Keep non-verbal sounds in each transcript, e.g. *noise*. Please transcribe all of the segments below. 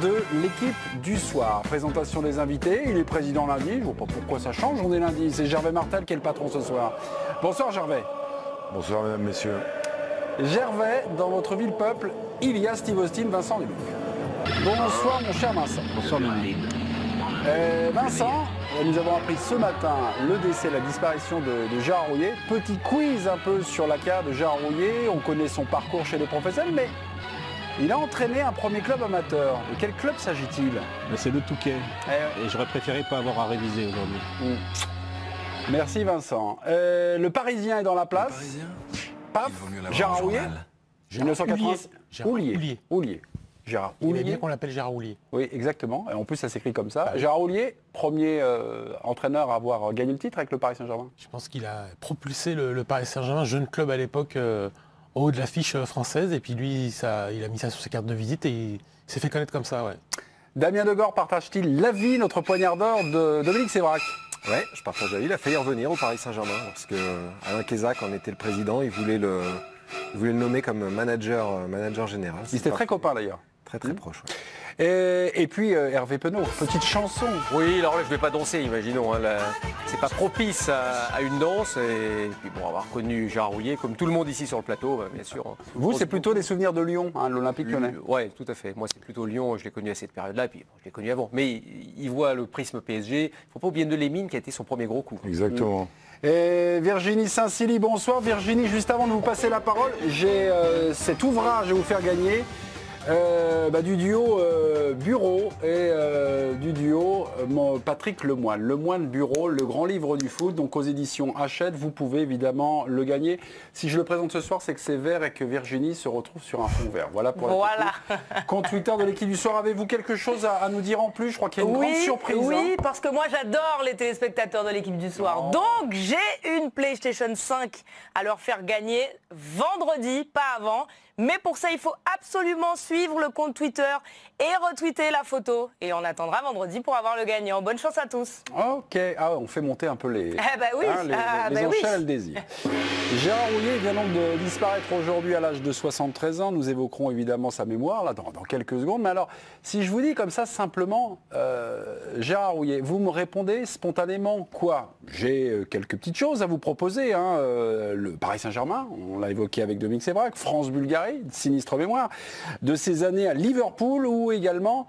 de l'équipe du soir. Présentation des invités, il est président lundi, je vois pas pourquoi ça change, on est lundi. C'est Gervais Martel qui est le patron ce soir. Bonsoir Gervais. Bonsoir mesdames, messieurs. Gervais, dans votre ville peuple, il y a Steve Austin, Vincent Dubuc. Bonsoir mon cher Vincent. Bonsoir Manu. Euh, Vincent, nous avons appris ce matin le décès, la disparition de, de Gérard Rouillet. Petit quiz un peu sur la carrière de Gérard Rouillet. On connaît son parcours chez les professionnels, mais il a entraîné un premier club amateur. De quel club s'agit-il Mais C'est le Touquet. Eh Et j'aurais préféré pas avoir à réviser aujourd'hui. Merci Vincent. Euh, le Parisien est dans la place. Parisien Paf, Il vaut mieux l'avoir Gérard Rouillet. journal. 1980. Gérard Houlier. Houlier. Houlier. Gérard Houlier. bien qu'on l'appelle Gérard Houlier. Oui, exactement. Et en plus, ça s'écrit comme ça. Ah. Gérard Houlier, premier euh, entraîneur à avoir gagné le titre avec le Paris Saint-Germain. Je pense qu'il a propulsé le, le Paris Saint-Germain, jeune club à l'époque, euh, au haut de l'affiche euh, française. Et puis lui, ça, il a mis ça sur ses cartes de visite et il s'est fait connaître comme ça. Ouais. Damien Degord partage-t-il l'avis, notre poignard d'or de Dominique Sévrac? Ouais, je partage l'avis. Il a failli revenir au Paris Saint-Germain parce que Alain Kézac en était le président. Il voulait le, il voulait le nommer comme manager, euh, manager général. Ils étaient pas- très copains d'ailleurs. Très très proche. ouais. Et, et puis euh, Hervé Penaud, petite chanson. Oui, alors là, je vais pas danser, imaginons. hein, là. c'est pas propice à, à une danse. Et puis bon, avoir connu Gérard Rouillet, comme tout le monde ici sur le plateau, bah, bien sûr. Vous, On c'est plutôt des souvenirs de Lyon, hein, l'Olympique lyonnais. Ouais, tout à fait. Moi, c'est plutôt Lyon. Je l'ai connu à cette période-là, et puis bon, je l'ai connu avant. Mais il, il voit le prisme PSG. Il faut pas oublier de Lemine qui a été son premier gros coup. Exactement. Et Virginie Saint-Silly, bonsoir. Virginie, juste avant de vous passer la parole, j'ai euh, cet ouvrage à vous faire gagner. Euh, bah, du duo euh, Bureau et euh, du duo Patrick Lemoine. Lemoine Bureau, le grand livre du foot, donc aux éditions Hachette, vous pouvez évidemment le gagner. Si je le présente ce soir, c'est que c'est vert et que Virginie se retrouve sur un fond vert. Voilà pour la Voilà. Compte Twitter de l'équipe du soir, avez-vous quelque chose à, à nous dire en plus? Je crois qu'il y a une grande surprise. oui, hein. parce que moi j'adore les téléspectateurs de l'équipe du soir. Non. Donc j'ai une PlayStation 5 à leur faire gagner vendredi, pas avant. Mais pour ça, il faut absolument suivre le compte Twitter et retweeter la photo. Et on attendra vendredi pour avoir le gagnant. Bonne chance à tous. Ok, ah, on fait monter un peu les, *laughs* Eh ben oui, hein, les, ah les ben enchères et le désir. Gérard Rouillet vient donc de disparaître aujourd'hui à l'âge de 73 ans. Nous évoquerons évidemment sa mémoire là, dans, dans quelques secondes. Mais alors, si je vous dis comme ça simplement, euh, Gérard Rouillet, vous me répondez spontanément quoi? J'ai euh, quelques petites choses à vous proposer. hein. Euh, le Paris Saint-Germain, on l'a évoqué avec Dominique Sévrac, France-Bulgarie, sinistre mémoire, de ses années à Liverpool également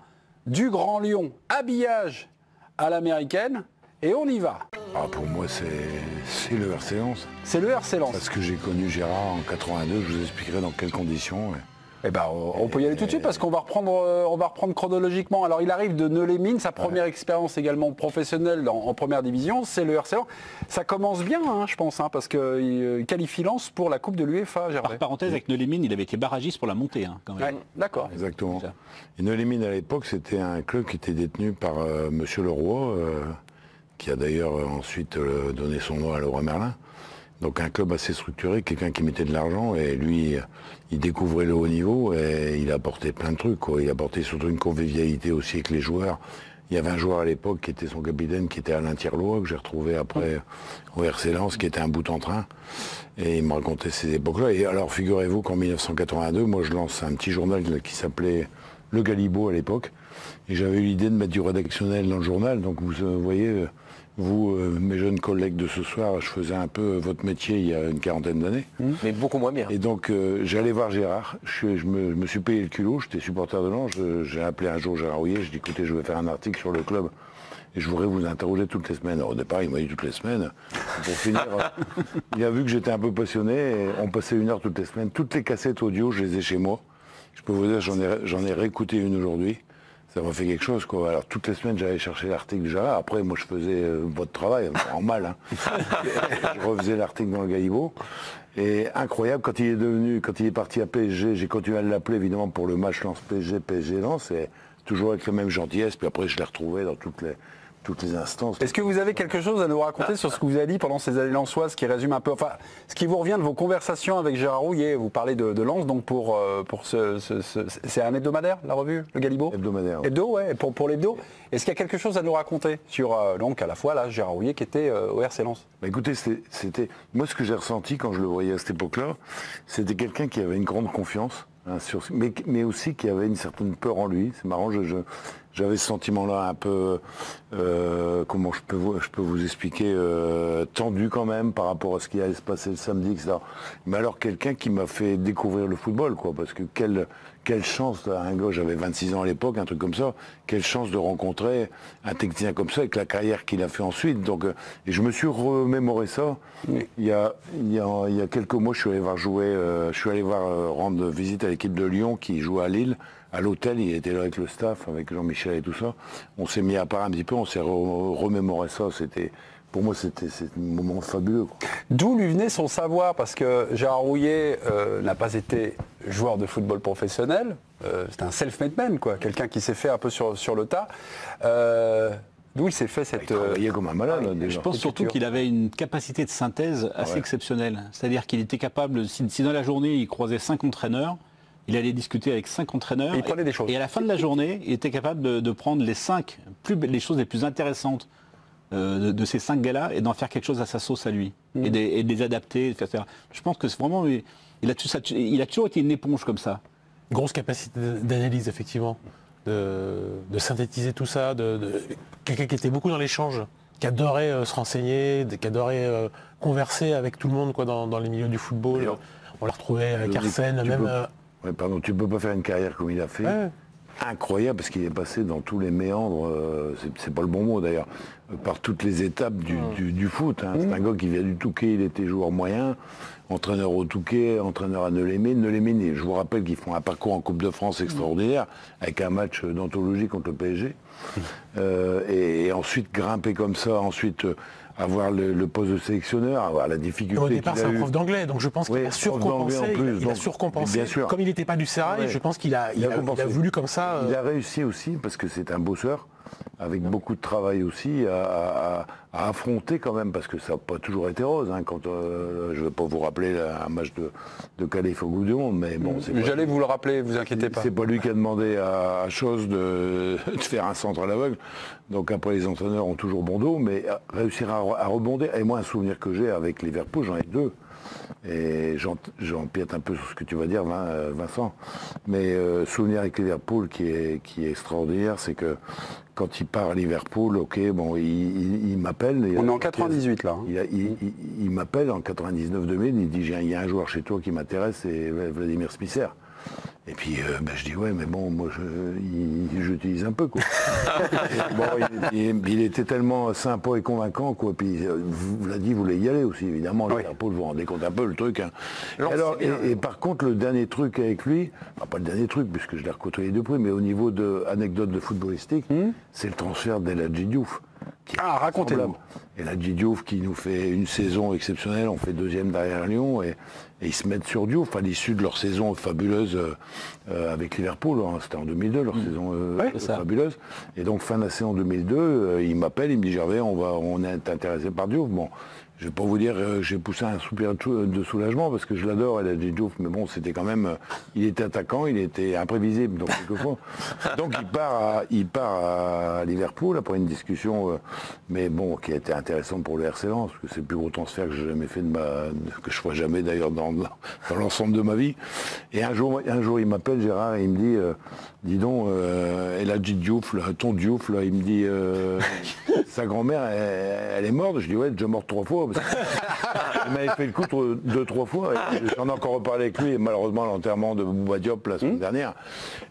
du Grand Lyon, habillage à l'américaine. Et on y va. Ah, pour moi, c'est c'est le RC Lens. C'est le RC Lens. Parce que j'ai connu Gérard en 82, je vous expliquerai dans quelles conditions. ouais. Eh ben, on on peut y aller tout de suite parce qu'on va reprendre, euh, on va reprendre chronologiquement. Alors, il arrive de Neulémine, sa première expérience également professionnelle en première division, c'est le RC. Ça commence bien, hein, je pense, hein, parce qu'il qualifie Lens pour la Coupe de l'UEFA. Par parenthèse, avec Neulémine, il avait été barragiste pour la montée hein, quand même. Ouais, D'accord. Exactement. Et Neulémine, à l'époque, c'était un club qui était détenu par euh, Monsieur Leroy, euh, qui a d'ailleurs euh, ensuite euh, donné son nom à Leroy Merlin. Donc un club assez structuré, quelqu'un qui mettait de l'argent, et lui, il découvrait le haut niveau, et il a apporté plein de trucs. Il a apporté surtout une convivialité aussi avec les joueurs. Il y avait un joueur à l'époque qui était son capitaine, qui était Alain Thierlois, que j'ai retrouvé après au RC Lens, qui était un bout en train. Et il me racontait ces époques-là. Et alors, figurez-vous qu'en 1982, moi, je lance un petit journal qui s'appelait Le Galibo à l'époque. Et j'avais eu l'idée de mettre du rédactionnel dans le journal. Donc, vous euh, voyez, euh, vous, euh, mes jeunes collègues de ce soir, je faisais un peu votre métier il y a une quarantaine d'années. Mais beaucoup moins bien. Et donc, euh, j'allais voir Gérard. Je, me, je me suis payé le culot. J'étais supporter de Lens. Je- J'ai appelé un jour Gérard Rouillet. Je dis, écoutez, je vais faire un article sur le club. Et je voudrais vous interroger toutes les semaines. Alors, au départ, il m'a dit toutes les semaines. Pour finir, *laughs* il a vu que j'étais un peu passionné. Et on passait une heure toutes les semaines. Toutes les cassettes audio, je les ai chez moi. Je peux vous dire, j'en ai, j'en ai réécouté une aujourd'hui. Ça m'a fait quelque chose, quoi. Alors, toutes les semaines, j'allais chercher l'article Gérard. Après, moi, je faisais euh, votre travail, en mal. hein. *laughs* je refaisais l'article dans le Gaïbo. Et incroyable, quand il est devenu, quand il est parti à PSG, j'ai continué à l'appeler, évidemment, pour le match Lens-PSG, PSG-Lens. Et toujours avec la même gentillesse. Puis après, je l'ai retrouvé dans toutes les, toutes les instances. Est-ce que vous avez quelque chose à nous raconter sur ce que vous avez dit pendant ces années lensoises qui résume un peu, enfin, ce qui vous revient de vos conversations avec Gérard Rouillet Vous parlez de, de Lens, donc pour, euh, pour ce, ce- ce- c'est un hebdomadaire, la revue, le Galibo? Hebdomadaire. Hebdo, ouais, pour, pour l'hebdo. Est-ce qu'il y a quelque chose à nous raconter sur, euh, donc, à la fois, là, Gérard Rouillet qui était euh, au RC Lens? Bah, écoutez, c'était, moi ce que j'ai ressenti quand je le voyais à cette époque-là, c'était quelqu'un qui avait une grande confiance, mais, mais aussi qu'il y avait une certaine peur en lui. C'est marrant, j'avais ce sentiment-là un peu, euh, comment je peux vous, je peux vous expliquer, euh, tendu quand même par rapport à ce qui allait se passer le samedi, etc. Mais alors quelqu'un qui m'a fait découvrir le football, quoi, parce que quelle, quelle chance, un gars, j'avais 26 ans à l'époque, un truc comme ça, quelle chance de rencontrer un technicien comme ça avec la carrière qu'il a fait ensuite. Donc, euh, et je me suis remémoré ça. Il, y a, il, y a, il y a quelques mois, je suis allé voir jouer, euh, je suis allé voir euh, rendre visite à l'équipe de Lyon qui jouait à Lille. À l'hôtel, il était là avec le staff, avec Jean-Michel et tout ça. On s'est mis à part un petit peu, on s'est re- remémoré ça. C'était, pour moi, c'était, un moment fabuleux. D'où lui venait son savoir Parce que Gérard Rouillet euh, n'a pas été joueur de football professionnel. Euh, c'est un self-made man, quoi. Quelqu'un qui s'est fait un peu sur, sur le tas. Euh, D'où il s'est fait Il cette. euh, travaillait comme un malade. déjà. Je pense surtout qu'il avait une capacité de synthèse assez Ouais. exceptionnelle. C'est-à-dire qu'il était capable, si, si dans la journée il croisait cinq entraîneurs, il allait discuter avec cinq entraîneurs. Et il prenait des choses. Et à la fin de la journée, il était capable de, de prendre les cinq, plus, les choses les plus intéressantes euh, de, de ces cinq gars-là et d'en faire quelque chose à sa sauce à lui. Mm. Et, de, et de les adapter, etc. Je pense que c'est vraiment. Il a, tout ça- il a toujours été une éponge comme ça. Grosse capacité d'analyse, effectivement, de, de synthétiser tout ça, de, de- quelqu'un qui était beaucoup dans l'échange, qui adorait euh, se renseigner, de- qui adorait euh, converser avec tout le monde quoi, dans, dans les milieux du football. On l'a retrouvé avec Arsène, tu même. peux- euh, Ouais, pardon, tu peux pas faire une carrière comme il a fait. ouais. Incroyable parce qu'il est passé dans tous les méandres, euh, c'est- pas le bon mot d'ailleurs, euh, par toutes les étapes du, du- du foot. hein. C'est un gars qui vient du Touquet, il était joueur moyen, entraîneur au Touquet, entraîneur à Neulémine. Neulémine, je vous rappelle qu'ils font un parcours en Coupe de France extraordinaire, avec un match d'anthologie contre le PSG. Euh, et, et ensuite grimper comme ça, ensuite euh, avoir le, le poste de sélectionneur, avoir la difficulté Au départ, c'est un prof d'anglais, donc je pense qu'il Oui, a surcompensé. en plus, il a- il a donc, surcompensé. bien sûr. Comme il n'était pas du Ouais. je pense qu'il a, il Il a voulu comme ça. euh, Il a réussi aussi, parce que c'est un bosseur, avec beaucoup de travail aussi, à, à- à affronter quand même, parce que ça n'a pas toujours été rose. hein, quand, euh, je ne vais pas vous rappeler un match de, de qualif au Monde, mais bon, J'allais vous le rappeler, vous inquiétez pas. c'est pas lui qui a demandé à, à Chose de, *laughs* de faire un centre à l'aveugle. Donc après, les entraîneurs ont toujours bon dos, mais à- réussir à, rebondir. Et moi, un souvenir que j'ai avec Liverpool, j'en ai deux. Et j'en- j'empiète un peu sur ce que tu vas dire, euh, Vincent. Mais euh, souvenir avec Liverpool qui est, qui est extraordinaire, c'est que quand il part à Liverpool, ok, bon, il, il- il m'appelle. On est en 98 là. hein. Il, m'appelle en 99-2000, il dit il y a un joueur chez toi qui m'intéresse, c'est Vladimir Smisser. Et puis euh, ben, je dis ouais mais bon moi j'utilise un peu quoi. *laughs* Bon, il, il- il était tellement sympa et convaincant quoi. Puis euh, Vladi voulait y aller aussi évidemment. Oui. Vous vous rendez compte un peu le truc. hein. Et, alors, par contre le dernier truc avec lui, pas le dernier truc puisque je l'ai recôtoyé de près, mais au niveau de anecdote de footballistique, c'est le transfert d'El Hadji Diouf. Hmm. Ah, racontez-nous. Et la Diouf qui nous fait une saison exceptionnelle, on fait deuxième derrière Lyon et, et ils se mettent sur Diouf à l'issue de leur saison fabuleuse euh, avec Liverpool. hein. C'était en 2002 leur saison euh, Ouais, fabuleuse. Et donc fin de la saison 2002, euh, il m'appelle, il me dit Gervais, on va, on est intéressé par Diouf. Bon, je vais pas vous dire, euh, j'ai poussé un soupir de sou- de soulagement parce que je l'adore, El Hadji Diouf, mais bon, c'était quand même, euh, il était attaquant, il était imprévisible donc quelquefois. *laughs* donc il part, à, il part à Liverpool après une discussion, euh, mais bon, qui a été intéressante pour le RC Lens, parce que c'est le plus gros transfert que j'ai jamais fait de ma, que je ferai jamais d'ailleurs dans, dans l'ensemble de ma vie. Et un jour, un jour, il m'appelle Gérard et il me dit, euh, dis donc, euh, El Hadji Diouf, là, ton Diouf, là, il me dit, euh, *laughs* sa grand-mère, elle, elle est morte. Je dis ouais, elle est déjà morte trois fois. Parce que *laughs* il m'avait fait le coup deux, trois fois. J'en ai encore reparlé avec lui, et malheureusement, l'enterrement de Bouba Diop la semaine dernière.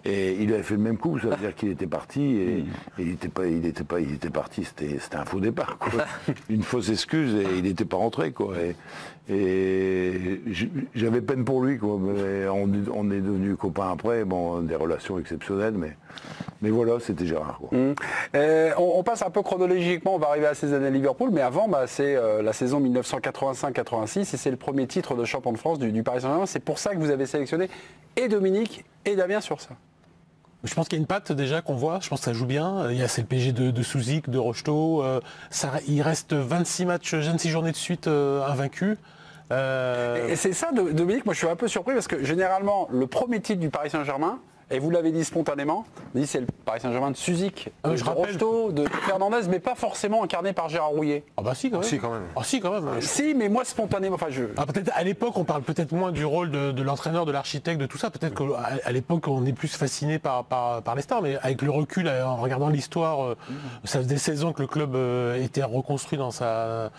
Et il avait fait le même coup, ça veut dire qu'il était parti et, et il était pas, il était pas, il était parti, c'était, c'était un faux départ, quoi. Une fausse excuse et il n'était pas rentré, quoi. Et, et j'avais peine pour lui, quoi. Mais on, on est devenus copains après, bon, des relations exceptionnelles, mais, mais voilà, c'était Gérard, quoi. Euh, on, on passe un peu chronologiquement, on va arriver à ces années Liverpool, mais avant, bah, c'est euh, la saison 1985-86 et c'est le premier titre de champion de France du, du Paris Saint-Germain. C'est pour ça que vous avez sélectionné et Dominique et Damien sur ça. Je pense qu'il y a une patte déjà qu'on voit, je pense que ça joue bien. Il y a c'est le PG de, de Souzik, de Rocheteau. euh, ça, il reste 26 matchs, 26 journées de suite euh, invaincus. Euh, Et c'est ça, Do- Dominique, moi je suis un peu surpris parce que généralement, le premier titre du Paris Saint-Germain, Et vous l'avez dit spontanément, c'est le Paris Saint-Germain de Suzik, Ah, de je rappelle Rocheteau, de Fernandez, mais pas forcément incarné par Gérard Rouillet. Ah bah si quand même. si, quand même. Ah si quand même. Si, mais moi spontanément, enfin je... Ah, peut-être à l'époque on parle peut-être moins du rôle de, l'entraîneur, de l'architecte, de tout ça. Peut-être qu'à à l'époque on est plus fasciné par, par, par les stars, mais avec le recul, euh, en regardant l'histoire, euh, ça faisait 16 ans que le club euh, était reconstruit dans sa,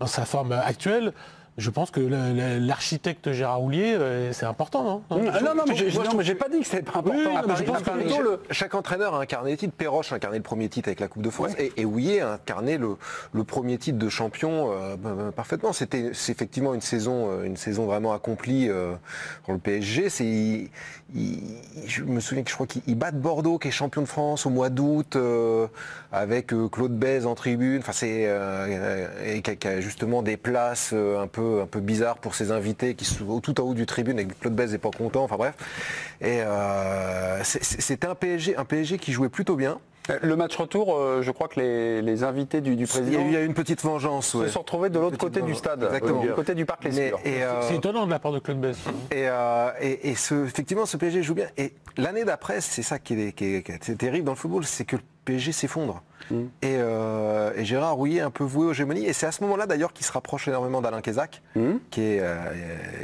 dans sa forme actuelle. Je pense que le- le- l'architecte Gérard Houllier, euh, c'est important, non? Ah, non, non, mais j'ai trouve pas dit que c'était pas important. Oui, non, Paris, je pense que Paris, Chaque entraîneur a incarné des titres. Perroche a incarné le premier titre avec la Coupe de France et, et Houillet a incarné le, le premier titre de champion euh, bah, bah, parfaitement. C'était c'est effectivement une saison, euh, une saison vraiment accomplie euh, pour le PSG. C'est, il- il- je me souviens que je crois qu'il bat Bordeaux qui est champion de France au mois d'août euh, avec euh, Claude Bèze en tribune. Enfin c'est euh, et qui a, qui a justement des places euh, un peu un peu bizarres pour ses invités qui sont tout en haut du tribune et que Claude Bèze n'est pas content. Enfin bref. Et euh, c'était un PSG, un PSG qui jouait plutôt bien. Le match retour, euh, je crois que les, les invités du, président il y a eu une petite vengeance. se ouais. sont retrouvés de l'autre côté du stade, Exactement. du côté du parc Les euh, C'est étonnant de la part de Claude Bess. et, euh, et- et ce, effectivement, ce PSG joue bien. Et l'année d'après, c'est ça qui est, qui est- qui est terrible dans le football, c'est que le PSG s'effondre. Mm. Et, euh, et Gérard Rouillet est un peu voué aux gémonies. Et c'est à ce moment-là d'ailleurs qu'il se rapproche énormément d'Alain Kézac, Mm. qui, est, euh,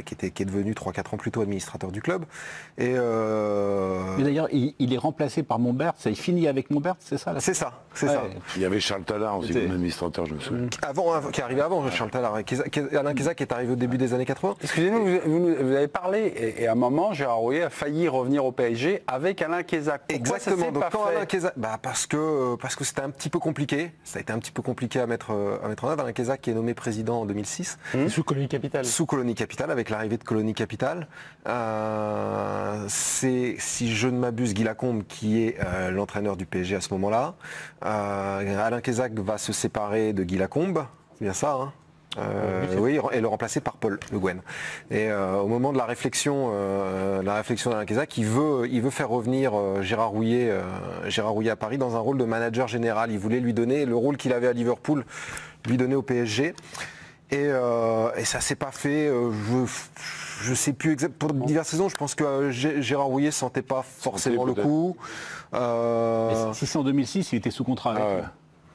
qui, était, qui est devenu 3-4 ans plus tôt administrateur du club. Et euh, Mais d'ailleurs, il, il est remplacé par Montbert. Ça, il finit avec Montbert, c'est ça là? C'est ça, c'est Ouais. ça. Il y avait Charles Tallard aussi comme administrateur, je me souviens. Avant, avant- qui est arrivé avant Charles Tallard. Alain Kézac est arrivé au début des années 80. Excusez-nous, vous, vous- vous avez parlé, et, et à un moment, Gérard Rouillet a failli revenir au PSG avec Alain Kézac. Pourquoi Exactement. Donc pas quand fait? Alain Kézac, bah parce que parce que c'était un petit peu compliqué. Ça a été un petit peu compliqué à mettre euh, à mettre en œuvre. Alain Kézac qui est nommé président en 2006 Sous colonie capitale. sous Colonie Capital avec l'arrivée de Colonie Capital. Euh, c'est si je ne m'abuse Guy Lacombe qui est euh, l'entraîneur du PSG à ce moment-là. Euh, Alain Kézac va se séparer de Guy Lacombe. C'est bien ça. Hein? Euh, oui, et le remplacer par Paul Le Guen. Et euh, au moment de la réflexion, euh, la réflexion d'Alain Kézac, il veut, il veut faire revenir euh, Gérard Rouillet, euh, Gérard Rouillet à Paris dans un rôle de manager général. Il voulait lui donner le rôle qu'il avait à Liverpool, lui donner au PSG. Et, euh, et ça s'est pas fait. je je sais plus exactement. Pour diverses raisons, je pense que Gé- Gérard Rouillet sentait pas forcément le coup. Euh, Si c'est en 2006, il était sous contrat avec Ah ouais.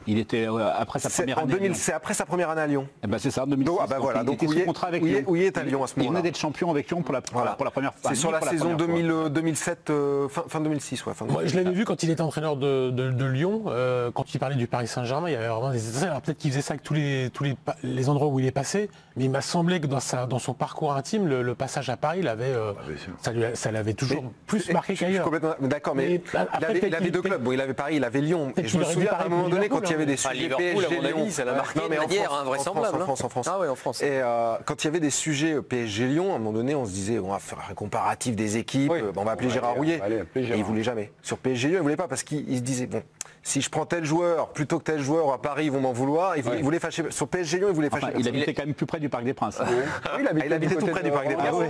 Il était euh, après sa première en année. à 2000 Lyon. c'est après sa première année à Lyon. Eh ben, c'est ça, 2006. Donc, ah bah voilà, il donc était Houillet- sous contrat avec Lyon. Houillet est à Lyon à ce Il moment-là. venait d'être champion avec Lyon pour la, Voilà. pour la première fois. C'est sur la saison première fois. 2000, euh, 2007, euh, fin, fin 2006. Ouais, fin Moi, je 2006. l'avais vu quand il était entraîneur de, de- de Lyon, euh, quand il parlait du Paris Saint-Germain, il y avait vraiment des. Alors peut-être qu'il faisait ça avec tous les, tous les, les endroits où il est passé, mais il m'a semblé que dans, sa, dans son parcours intime, le, le passage à Paris, il avait, euh, sûr. ça, l'avait toujours Mais- plus marqué je- je suis qu'ailleurs. complètement d'accord, mais, Mais, il après, avait, il avait deux clubs. Bon, il avait Paris, il avait Lyon. Et je me souviens à un moment donné, quand il y avait des Ah, sujets Liverpool, PSG, Lyon. ça l'a marqué Non, de mais en manière invraisemblable, hein. France, en France. Ah ouais, en France. Et euh, quand il y avait des sujets euh, PSG Lyon, à un moment donné, on se disait, on va faire un comparatif des équipes. Oui. euh, on va appeler Gérard Rouillet. Et il voulait jamais. Sur PSG Lyon, il voulait pas parce qu'il il se disait, bon, si je prends tel joueur plutôt que tel joueur à Paris, ils vont m'en vouloir. Il voulait, il voulait fâcher. Sur PSG Lyon, il voulait Enfin, fâcher. il habitait quand même plus près du Parc des Princes. Oui, Ah, il habitait tout près du Parc des Princes. Garros.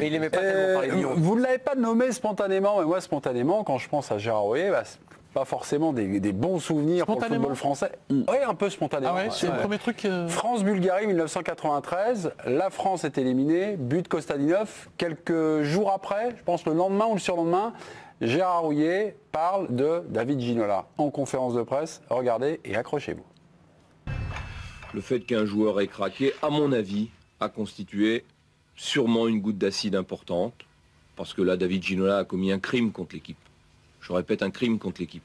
Mais il aimait pas Euh, tellement parler de Lyon. vous ne l'avez pas nommé spontanément, mais moi spontanément, quand je pense à Gérard Rouillet, bah, c'est pas forcément des, des bons souvenirs pour le football français. Oui, un peu spontanément. Ah ouais, c'est le premier truc. euh, France-Bulgarie 1993, la France est éliminée, but Kostadinov. Quelques jours après, je pense le lendemain ou le surlendemain, Gérard Rouillet parle de David Ginola en conférence de presse. Regardez et accrochez-vous. Le fait qu'un joueur ait craqué, à mon avis, a constitué sûrement une goutte d'acide importante, parce que là, David Ginola a commis un crime contre l'équipe. Je répète, un crime contre l'équipe.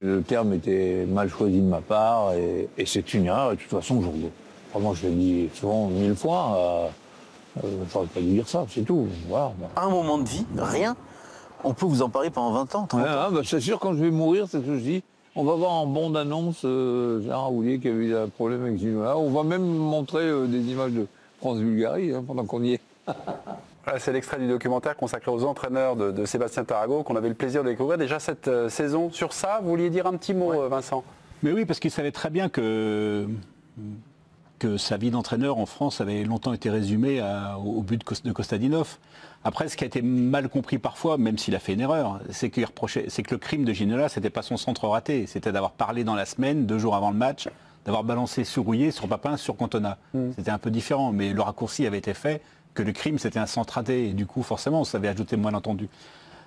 Le terme était mal choisi de ma part et, et c'est une erreur. Et de toute façon, je, vraiment, je l'ai dit souvent mille fois. Euh, euh, J'aurais pas dû dire ça, c'est tout. Voilà. un moment de vie, rien, on peut vous en parler pendant 20 ans, 30 Ouais, ans. ah, bah, c'est sûr, quand je vais mourir, c'est ce que je dis. On va voir en bande annonce euh, Gérard Roulier qui a eu un problème avec Ginola. On va même montrer euh, des images de France-Bulgarie hein, pendant qu'on y est. *laughs* C'est l'extrait du documentaire consacré aux entraîneurs de, de Sébastien Tarago qu'on avait le plaisir de découvrir déjà cette euh, saison. Sur ça, vous vouliez dire un petit mot, euh, Vincent? Mais oui, parce qu'il savait très bien que, que sa vie d'entraîneur en France avait longtemps été résumée à- au but de Kos- de Kostadinov. Après, ce qui a été mal compris parfois, même s'il a fait une erreur, c'est qu'il reprochait- c'est que le crime de Ginola, c'était pas son centre raté, c'était d'avoir parlé dans la semaine, deux jours avant le match, d'avoir balancé sur Rouillet, sur Papin, sur Cantona. C'était un peu différent, mais le raccourci avait été fait que le crime, c'était un centre raté, et du coup, forcément, ça avait ajouté le malentendu.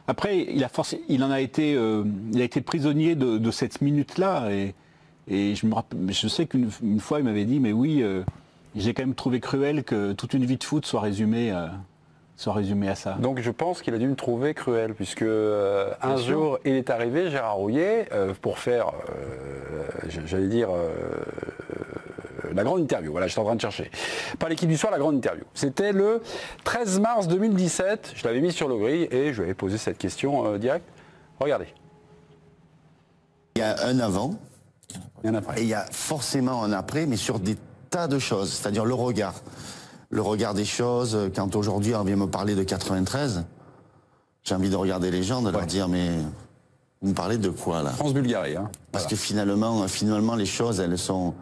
Après, il, a forcé, il en a été, euh, il a été prisonnier de, de cette minute-là. Et, et je, me rappelle, je sais qu'une une fois, il m'avait dit, mais oui, euh, j'ai quand même trouvé cruel que toute une vie de foot soit résumée, euh, soit résumée à ça. Donc je pense qu'il a dû me trouver cruel, puisque un sûr. jour il est arrivé, Gérard Rouillet, pour faire, j'allais dire, la grande interview. Voilà, j'étais en train de chercher. Pas l'équipe du soir, la grande interview. C'était le 13 mars 2017. Je l'avais mis sur le gris et je lui avais posé cette question euh, directe. Regardez, Il y a un avant il y en a après. et il y a forcément un après, mais sur des tas de choses, c'est-à-dire le regard. Le regard des choses, quand aujourd'hui on vient me parler de 93, j'ai envie de regarder les gens, de leur dire mais vous me parlez de quoi là? France-Bulgarie. Hein. Parce que finalement, finalement, les choses, elles sont.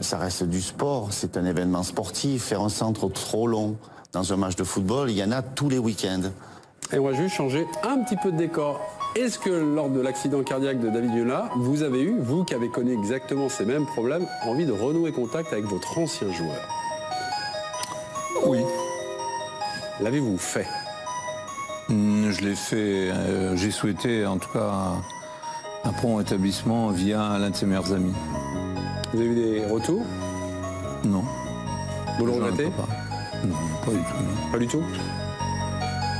Ça reste du sport, c'est un événement sportif. Faire un centre trop long dans un match de football, il y en a tous les week-ends. Et on va juste changer un petit peu de décor. Est-ce que lors de l'accident cardiaque de David Villa, vous avez eu, vous qui avez connu exactement ces mêmes problèmes, envie de renouer contact avec votre ancien joueur? Oui. L'avez-vous fait? Hmm, Je l'ai fait, euh, j'ai souhaité en tout cas un, un prompt établissement via l'un de ses meilleurs amis. Vous avez eu des retours Non. Vous le regrettez pas. Non, pas du tout. non. Pas du tout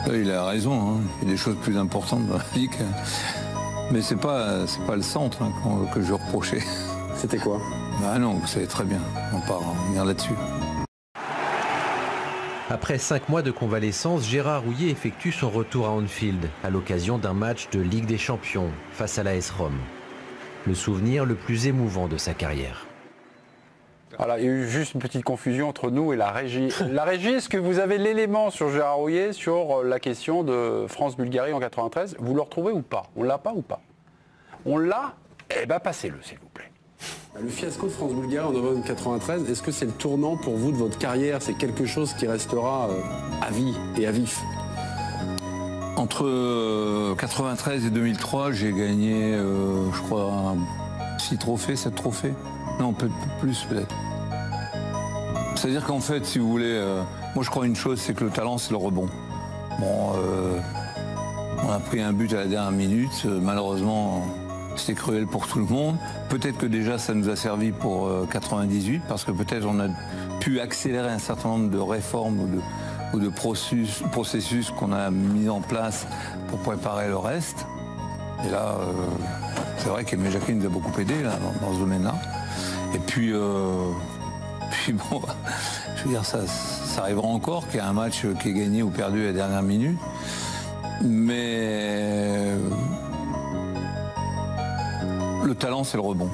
Là, Il a raison, hein. il y a des choses plus importantes dans la vie que... Mais c'est pas, c'est pas le centre hein, que je reprochais. C'était quoi Ah non, vous savez très bien, on part en venir là-dessus. Après cinq mois de convalescence, Gérard Rouillet effectue son retour à Anfield à l'occasion d'un match de Ligue des Champions face à l'AS Rome. Le souvenir le plus émouvant de sa carrière. Voilà, il y a eu juste une petite confusion entre nous et la régie. *laughs* La régie, est-ce que vous avez l'élément sur Gérard Rouillet sur euh, la question de France-Bulgarie en 93 Vous le retrouvez ou pas? On l'a pas ou pas? On l'a? Eh bien, passez-le, s'il vous plaît. Le fiasco de France-Bulgarie en novembre 93, est-ce que c'est le tournant pour vous de votre carrière? C'est quelque chose qui restera euh, à vie et à vif? Entre euh, 93 et 2003, j'ai gagné, euh, je crois, 6 trophées, 7 trophées. Non, peut plus peut-être. C'est-à-dire qu'en fait, si vous voulez, euh, moi je crois une chose, c'est que le talent, c'est le rebond. Bon, euh, on a pris un but à la dernière minute, euh, malheureusement, c'était cruel pour tout le monde. Peut-être que déjà ça nous a servi pour euh, 98, parce que peut-être on a pu accélérer un certain nombre de réformes ou de, ou de processus, qu'on a mis en place pour préparer le reste. Et là, euh, c'est vrai qu'Aimé Jacquet nous a beaucoup aidé là, dans, ce domaine-là. Et puis, euh, *laughs* puis bon, je veux dire, ça, ça arrivera encore qu'il y a un match qui est gagné ou perdu à la dernière minute. Mais le talent, c'est le rebond.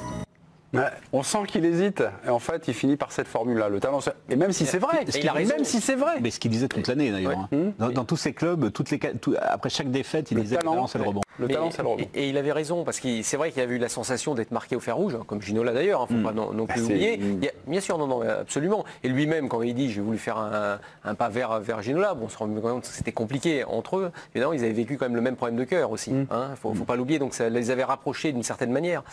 Ouais, on sent qu'il hésite, et en fait, il finit par cette formule-là. Le talent, et même si c'est vrai, a raison. même si c'est vrai. Mais ce qu'il disait toute l'année d'ailleurs. hein. Dans, dans tous ses clubs, toutes les, tout- après chaque défaite, il Le disait talent, le talent, c'est le rebond. Le Mais- talent, c'est le rebond. Et, et il avait raison, parce que c'est vrai qu'il avait eu la sensation d'être marqué au fer rouge, hein, comme Ginola d'ailleurs, il ne faut pas non, non plus Bah, oublier. A- bien sûr, non, non, absolument. Et lui-même, quand il dit j'ai voulu faire un, un pas vers, vers Ginola, bon, on se rend compte que c'était compliqué entre eux. Évidemment, ils avaient vécu quand même le même problème de cœur aussi. Il ne faut, faut pas l'oublier, donc ça les avait rapprochés d'une certaine manière.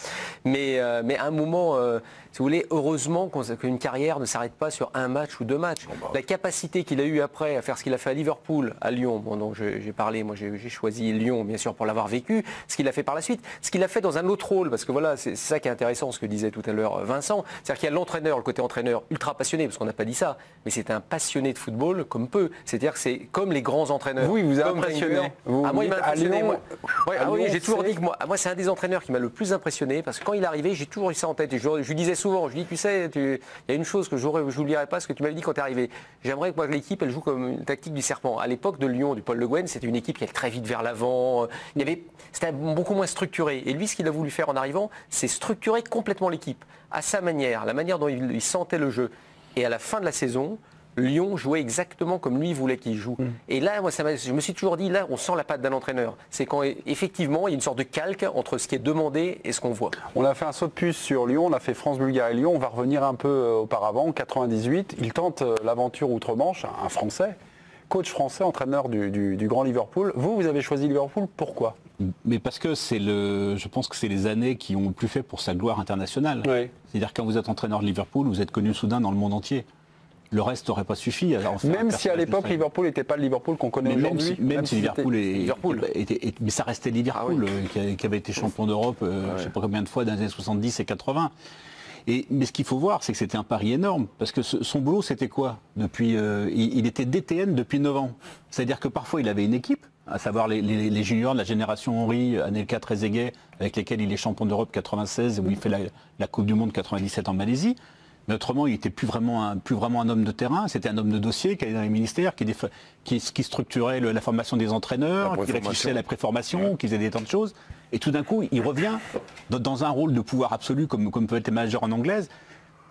Mais, euh, mais à un moment, euh, si vous voulez, heureusement qu'une carrière ne s'arrête pas sur un match ou deux matchs. La capacité qu'il a eu après à faire ce qu'il a fait à Liverpool, à Lyon, bon, donc j'ai parlé, moi j'ai choisi Lyon, bien sûr, pour l'avoir vécu, ce qu'il a fait par la suite, ce qu'il a fait dans un autre rôle, parce que voilà, c'est ça qui est intéressant, ce que disait tout à l'heure Vincent, c'est-à-dire qu'il y a l'entraîneur, le côté entraîneur ultra passionné, parce qu'on n'a pas dit ça, mais c'est un passionné de football comme peu. C'est-à-dire que c'est comme les grands entraîneurs. Vous, il vous a impressionné. Vous ah, moi, il m'a impressionné. Lyon, moi. Ouais, ah oui, j'ai toujours dit que moi, moi c'est un des entraîneurs qui m'a le plus impressionné, parce que quand il est arrivé, j'ai toujours eu ça en je, lui disais souvent, je lui dis, tu sais, il y a une chose que je n'oublierai pas, ce que tu m'avais dit quand tu es arrivé. J'aimerais que l'équipe, joue comme une tactique du serpent. À l'époque de Lyon, du Paul Le Guen, c'était une équipe qui allait très vite vers l'avant. C'était beaucoup moins structuré. Et lui, ce qu'il a voulu faire en arrivant, c'est structurer complètement l'équipe, à sa manière, la manière dont il, il sentait le jeu. Et à la fin de la saison, Lyon jouait exactement comme lui voulait qu'il joue. Et là, moi, ça je me suis toujours dit, là, on sent la patte d'un entraîneur. C'est quand effectivement, il y a une sorte de calque entre ce qui est demandé et ce qu'on voit. On a fait un saut de puce sur Lyon, on a fait France-Bulgarie-Lyon, on va revenir un peu euh, auparavant, en 98, il tente euh, l'aventure outre-Manche, un Français, coach français, entraîneur du, du- du Grand Liverpool. Vous, vous avez choisi Liverpool, pourquoi? Mais parce que c'est le, je pense que c'est les années qui ont le plus fait pour sa gloire internationale. Oui. C'est-à-dire quand vous êtes entraîneur de Liverpool, vous êtes connu soudain dans le monde entier. Le reste n'aurait pas suffi. à en faire un Même si à l'époque. Liverpool n'était pas le Liverpool qu'on connaît même aujourd'hui. si, même si Liverpool, est- Liverpool. était- était- mais ça restait Liverpool euh, qui, a- qui avait été champion d'Europe, euh, je ne sais pas combien de fois dans les années 70 et 80. Et, mais ce qu'il faut voir, c'est que c'était un pari énorme, parce que ce- son boulot, c'était quoi Depuis, euh, il, il était DTN depuis 9 ans. C'est-à-dire que parfois, il avait une équipe, à savoir les, les- les juniors de la génération Henry, Anelka Trezeguet, avec lesquels il est champion d'Europe 96, où il fait la, la Coupe du Monde 97 en Malaisie. Mais autrement, il n'était plus vraiment, un, plus vraiment un homme de terrain, c'était un homme de dossier qui allait dans les ministères, qui, défa- qui, qui structurait le- la formation des entraîneurs, qui réfléchissait à la préformation, qui faisait des tas de choses. Et tout d'un coup, il revient dans, dans un rôle de pouvoir absolu, comme, comme peut être les managers en anglaise.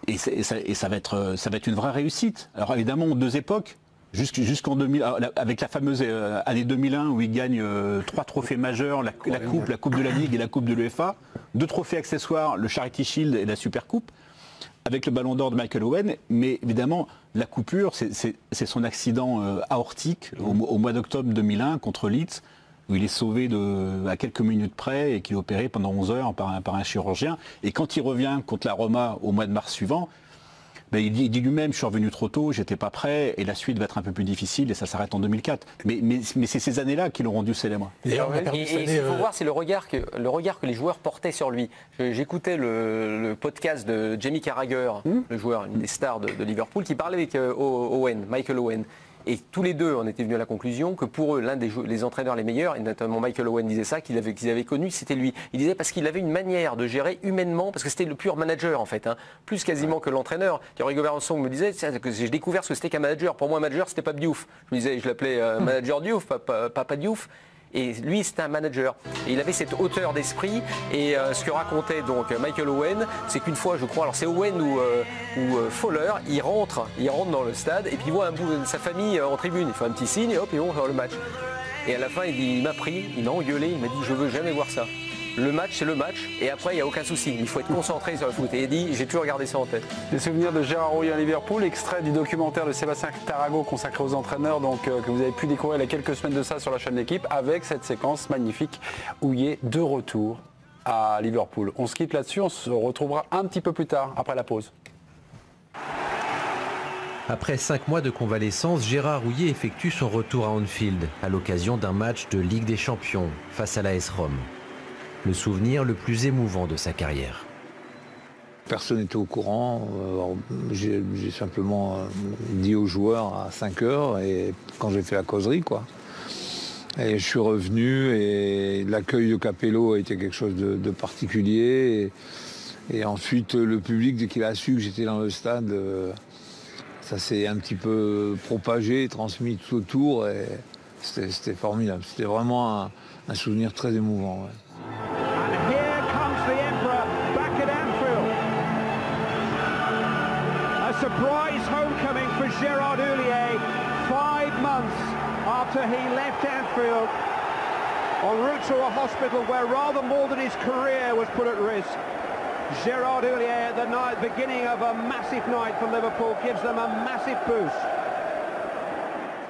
Et, ça, et ça va être, ça va être une vraie réussite. Alors évidemment, deux époques, jusqu'- jusqu'en 2000, ah, avec la fameuse euh, année 2001 où il gagne euh, trois trophées majeurs, la, la Coupe, la Coupe de la Ligue et la Coupe de l'UEFA, deux trophées accessoires, le Charity Shield et la Super Coupe, avec le ballon d'or de Michael Owen. Mais évidemment, la coupure, c'est- son accident euh, aortique au, mo- au mois d'octobre 2001 contre Leeds, où il est sauvé de, à quelques minutes près et qu'il est opéré pendant 11 heures par un, par un chirurgien. Et quand il revient contre la Roma au mois de mars suivant, ben, il dit, il dit lui-même, je suis revenu trop tôt, j'étais pas prêt, et la suite va être un peu plus difficile, et ça s'arrête en 2004. Mais, mais, mais c'est ces années-là qui l'ont rendu célèbre. D'ailleurs, on a perdu Et, cette et année, ce qu'il faut euh, voir, c'est le regard, que, le regard que les joueurs portaient sur lui. J'écoutais le, le podcast de Jamie Carragher, Hmm. le joueur, une des stars de, de Liverpool, qui parlait avec euh, Owen, Michael Owen. Et tous les deux, on était venus à la conclusion que pour eux, l'un des entraîneurs les meilleurs, et notamment Michael Owen disait ça, qu'ils avaient, connu, c'était lui. Il disait parce qu'il avait une manière de gérer humainement, parce que c'était le pur manager en fait, hein, plus quasiment que l'entraîneur. Rigo Song me disait j'ai découvert ce que c'était qu'un manager. Pour moi, un manager, c'était pas Diouf. Je disais, je l'appelais euh, manager Diouf, pas, pas, pas-. Et lui, c'était un manager. Et il avait cette hauteur d'esprit. Et euh, ce que racontait donc Michael Owen, c'est qu'une fois, je crois, alors c'est Owen ou, euh, ou euh, Fowler, il rentre, il rentre dans le stade et puis il voit un bout de sa famille euh, en tribune. Il fait un petit signe et hop, ils vont faire le match. Et à la fin, il, il m'a pris, il m'a engueulé, il m'a dit, je veux jamais voir ça. Le match, c'est le match. Et après, il n'y a aucun souci. Il faut être concentré sur le foot. Et il dit, j'ai toujours gardé ça en tête. Des souvenirs de Gérard Rouillet à Liverpool, extrait du documentaire de Sébastien Tarago consacré aux entraîneurs, donc euh, que vous avez pu découvrir il y a quelques semaines de ça sur la chaîne d'équipe, avec cette séquence magnifique où il est de retour à Liverpool. On se quitte là-dessus, on se retrouvera un petit peu plus tard, après la pause. Après cinq mois de convalescence, Gérard Rouillet effectue son retour à Anfield à l'occasion d'un match de Ligue des Champions face à l'AS Rome. Le souvenir le plus émouvant de sa carrière. Personne n'était au courant. Euh, J'ai simplement euh, dit aux joueurs à 5 heures et quand j'ai fait la causerie, quoi. Et je suis revenu et l'accueil de Capello a été quelque chose de, particulier. Et, ensuite, le public, dès qu'il a su que j'étais dans le stade, euh, ça s'est un petit peu propagé, transmis tout autour. Et c'était formidable. C'était vraiment un, souvenir très émouvant. And here comes the Emperor back at Anfield. A surprise homecoming for Gerard Houllier, five months after he left Anfield, en route to a hospital where rather more than his career was put at risk. Gerard Houllier at the night, beginning of a massive night for Liverpool, gives them a massive boost.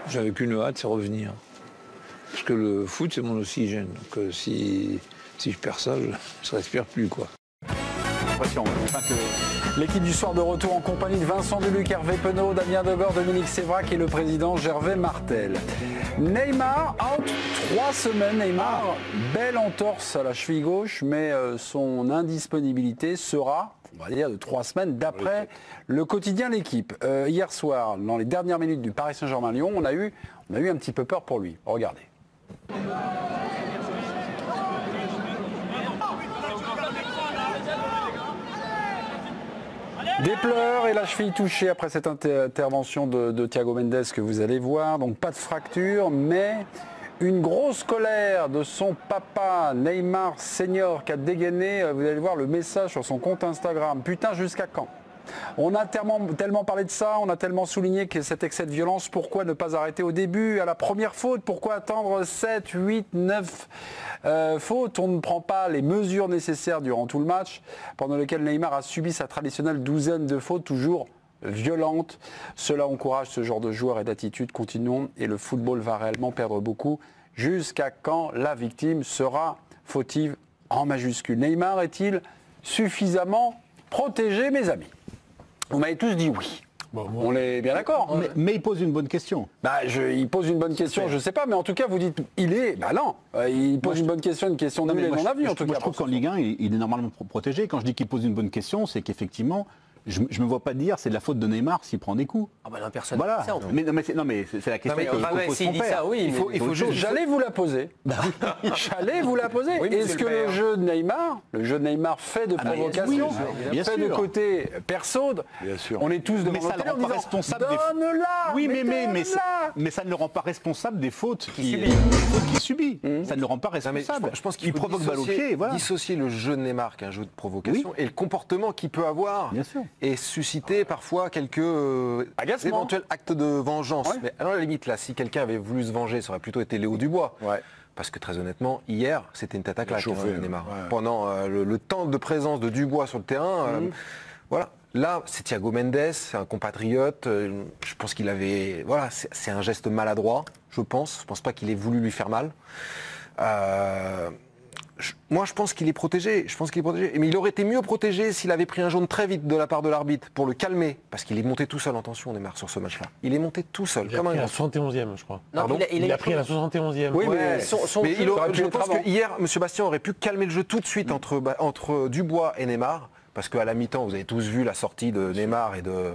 J'avais qu'une hâte, c'est revenir. Parce que le foot, c'est mon oxygène. Donc euh, si, si je perds ça, je ne respire plus. quoi. Impression, enfin que L'équipe du soir de retour en compagnie de Vincent Deluc, Hervé Penaud, Damien Degor, Dominique Sévrac et le président Gervais Martel. Neymar out trois semaines. Neymar, belle entorse à la cheville gauche, mais euh, son indisponibilité sera, on va dire, de trois semaines d'après le quotidien L'équipe. Euh, hier soir, dans les dernières minutes du Paris Saint-Germain-Lyon, on, a eu- on a eu un petit peu peur pour lui. Regardez. Des pleurs et la cheville touchée après cette inter- intervention de, de Thiago Mendes que vous allez voir. Donc pas de fracture, mais une grosse colère de son papa Neymar Senior qui a dégainé, euh, vous allez voir le message sur son compte Instagram. Putain, jusqu'à quand? On a tellement, parlé de ça, on a tellement souligné que cet excès de violence, pourquoi ne pas arrêter au début, à la première faute? Pourquoi attendre 7, 8, 9 euh, fautes? On ne prend pas les mesures nécessaires durant tout le match, pendant lequel Neymar a subi sa traditionnelle douzaine de fautes, toujours violentes. Cela encourage ce genre de joueurs et d'attitude. Continuons et le football va réellement perdre beaucoup. Jusqu'à quand la victime sera fautive en majuscule? Neymar est-il suffisamment protégé, mes amis? Vous m'avez tous dit oui. On est bien d'accord. Mais, mais il pose une bonne question. Bah, je- il pose une bonne question, je sais pas, mais en tout cas, vous dites, il est. Bah non, euh, il pose une bonne question, une question Non, mais moi, non je, avenue, en tout moi, cas. je trouve qu'en Ligue 1, il, il est normalement pro- protégé. Quand je dis qu'il pose une bonne question, c'est qu'effectivement, je ne me vois pas dire c'est de la faute de Neymar s'il prend des coups. Ah bah non, personne Voilà. ça. Mais, non, mais c'est, non, mais c'est- c'est la question que, bah ouais, son dit père. ça, oui, Il faut, il juste-. J'allais vous la poser. *laughs* J'allais vous la poser. Oui, Est-ce le que le jeu de Neymar, le jeu de Neymar fait de Ah bah, provocation, oui, bien fait sûr. de côté perso Bien sûr. On est tous devant Mais ça télé rend en pas responsable des Donne-la Oui, mais, mais, mais, ça, mais ça ne le rend pas responsable des fautes qu'il subit. subit. Ça ne le rend pas responsable. je pense qu'il provoque balle au dissocier, pied. dissocier le jeu de Neymar, qui est un jeu de provocation, et le comportement qu'il peut avoir Bien sûr. Et susciter parfois quelques euh, éventuels actes de vengeance. Ouais. Mais alors, à la limite, là, si quelqu'un avait voulu se venger, ça aurait plutôt été Léo Dubois. Ouais. Parce que très honnêtement, hier, c'était une tête à claque, hein, Neymar. ouais. Pendant euh, le, le temps de présence de Dubois sur le terrain, euh, voilà. Là, c'est Thiago Mendes, c'est un compatriote. je pense qu'il avait, voilà, c'est c'est un geste maladroit, je pense. Je pense pas qu'il ait voulu lui faire mal. Euh, je- moi, je pense qu'il est protégé. Je pense qu'il est protégé. Mais il aurait été mieux protégé s'il avait pris un jaune très vite de la part de l'arbitre pour le calmer, parce qu'il est monté tout seul en tension, Neymar, sur ce match-là. Il est monté tout seul, Il a comme un pris à la grand. 71e, je crois. Non, Pardon il a, il a Il eu a pris à la 71e. Oui, mais Ouais, son- son mais jeu il aurait- je pense que hier, M. Bastien aurait pu calmer le jeu tout de suite entre, bah, entre Dubois et Neymar. Parce qu'à la mi-temps, vous avez tous vu la sortie de Neymar et de,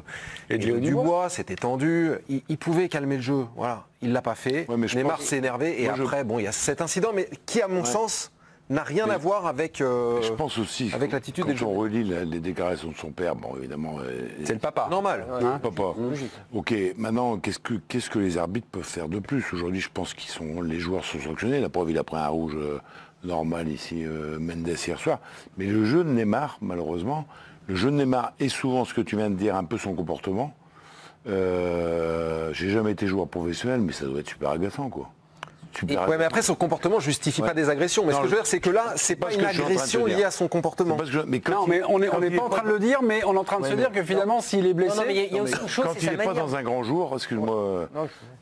Et de et Léo de Dubois. Dubois. C'était tendu. Il, il pouvait calmer le jeu. Voilà. Il l'a pas fait. Ouais, mais je Neymar s'est énervé. Et Moi, je- après, bon, il y a cet incident, mais qui, à mon sens, n'a rien à voir avec. euh, Je pense aussi, avec l'attitude quand des on joueurs. relit la- les déclarations de son père, bon évidemment... euh, C'est le papa. Normal. Hein Papa. Ok, maintenant, qu'est-ce que, qu'est-ce que les arbitres peuvent faire de plus Aujourd'hui, je pense qu'ils sont, les joueurs sont sanctionnés. La preuve, il a pris un rouge euh, normal ici, euh, Mendes hier soir. Mais le jeu de Neymar, malheureusement, le jeu de Neymar est souvent ce que tu viens de dire, un peu son comportement. Euh, j'ai jamais été joueur professionnel, mais ça doit être super agaçant, quoi. Et- Super ouais, mais après, son comportement justifie pas des agressions. Mais Non, ce que je veux dire, c'est que là, c'est pas une agression liée à son comportement. Parce que je- mais quand Non, mais on n'est pas en train de le dire, mais on est en train de se dire que finalement, s'il est blessé. Mais mais quand il n'est pas dans un grand jour, excuse-moi,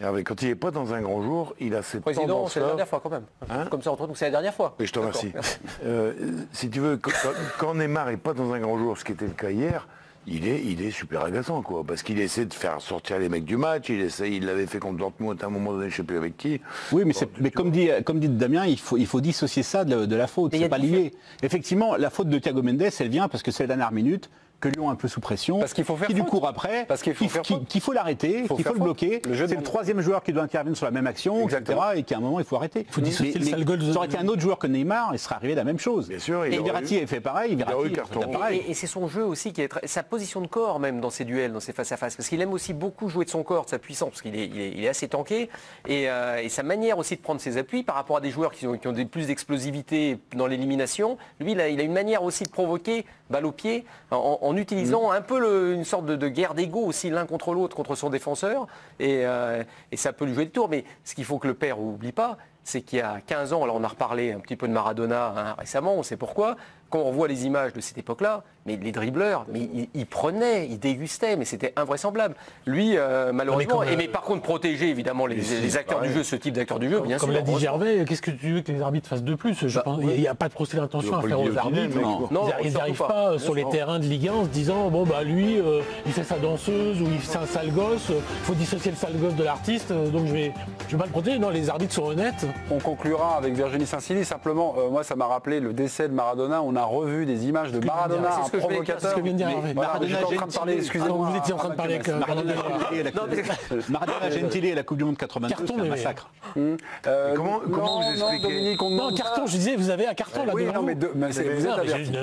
Hervé, quand il n'est pas dans un grand jour, il a cette Président, c'est la dernière fois quand même. Hein Comme ça, entre nous, c'est la dernière fois. Oui, je te remercie. merci. Euh, si tu veux, quand, quand Neymar n'est pas dans un grand jour, ce qui était le cas hier, il est, il est super agaçant, quoi. Parce qu'il essaie de faire sortir les mecs du match, il essaie, il l'avait fait contre Dortmund à un moment donné, je ne sais plus avec qui. Oui, mais, c'est- mais comme, dit, comme dit Damien, il faut, il faut dissocier ça de la, de la faute. C'est pas lié. Effectivement, la faute de Thiago Mendes, elle vient parce que c'est la dernière minute, que Lyon est un peu sous pression, Parce qu'il faut faire qui du court après, Parce qu'il faut qu'il faut l'arrêter, faut qu'il faut le bloquer. C'est le troisième joueur qui doit intervenir sur la même action, Exactement. etc. Et qu'à un moment, il faut arrêter. Il faut dissocier le sale goal de- Ça aurait été un autre joueur que Neymar, il serait arrivé la même chose. Bien sûr, il et Verratti avait fait pareil, il Verratti pareil. Et, et c'est son jeu aussi qui est très- sa position de corps même dans ses duels, dans ses face à face, parce qu'il aime aussi beaucoup jouer de son corps, de sa puissance, parce qu'il est, il est- il est assez tanké, et, euh, et sa manière aussi de prendre ses appuis par rapport à des joueurs qui ont, qui ont des plus d'explosivité dans l'élimination. Lui, il a, il a une manière aussi de provoquer balle au pied en, en utilisant un peu une sorte de, guerre d'ego aussi l'un contre l'autre, contre son défenseur, et, euh, ça peut lui jouer le tour. Mais ce qu'il faut que le père oublie pas, c'est qu'il y a 15 ans, alors on a reparlé un petit peu de Maradona hein, récemment, on sait pourquoi, quand on voit les images de cette époque-là, mais les dribbleurs, mais ils, ils prenaient, ils dégustaient, mais c'était invraisemblable. Lui, euh, malheureusement, comme, et mais par contre protéger évidemment les, les acteurs du jeu, ce type d'acteurs du jeu, bien Comme sûr. l'a dit. Gervais, qu'est-ce que tu veux que les arbitres fassent de plus Je Bah, pense- Il n'y a pas de procès d'intention à faire aux arbitres. Non. ils n'arrivent pas. pas, euh, sur les Non. terrains de Ligue 1 en se disant bon bah lui euh, il fait sa danseuse ou il c'est un sale gosse, il faut dissocier le sale gosse de l'artiste, donc je vais je vais pas le protéger. Non, les arbitres sont honnêtes. On conclura avec Virginie Saint-Silly. Simplement, euh, moi, ça m'a rappelé le décès de Maradona. On a revu des images de Maradona, un je provocateur. c'est ce que vient de dire Mais Hervé. voilà, Maradona, de excusez-moi. Vous étiez en train de parler avec, euh, Maradona, Maradona. Gentili et la Coupe du Monde- Maradona Gentili et la Coupe du Monde 82, Carton, c'est un massacre. Hum, euh, Comment- vous non, expliquez Dominique, on Non, carton, je disais, vous avez un carton là Oui, devant non, vous. mais, de- vous êtes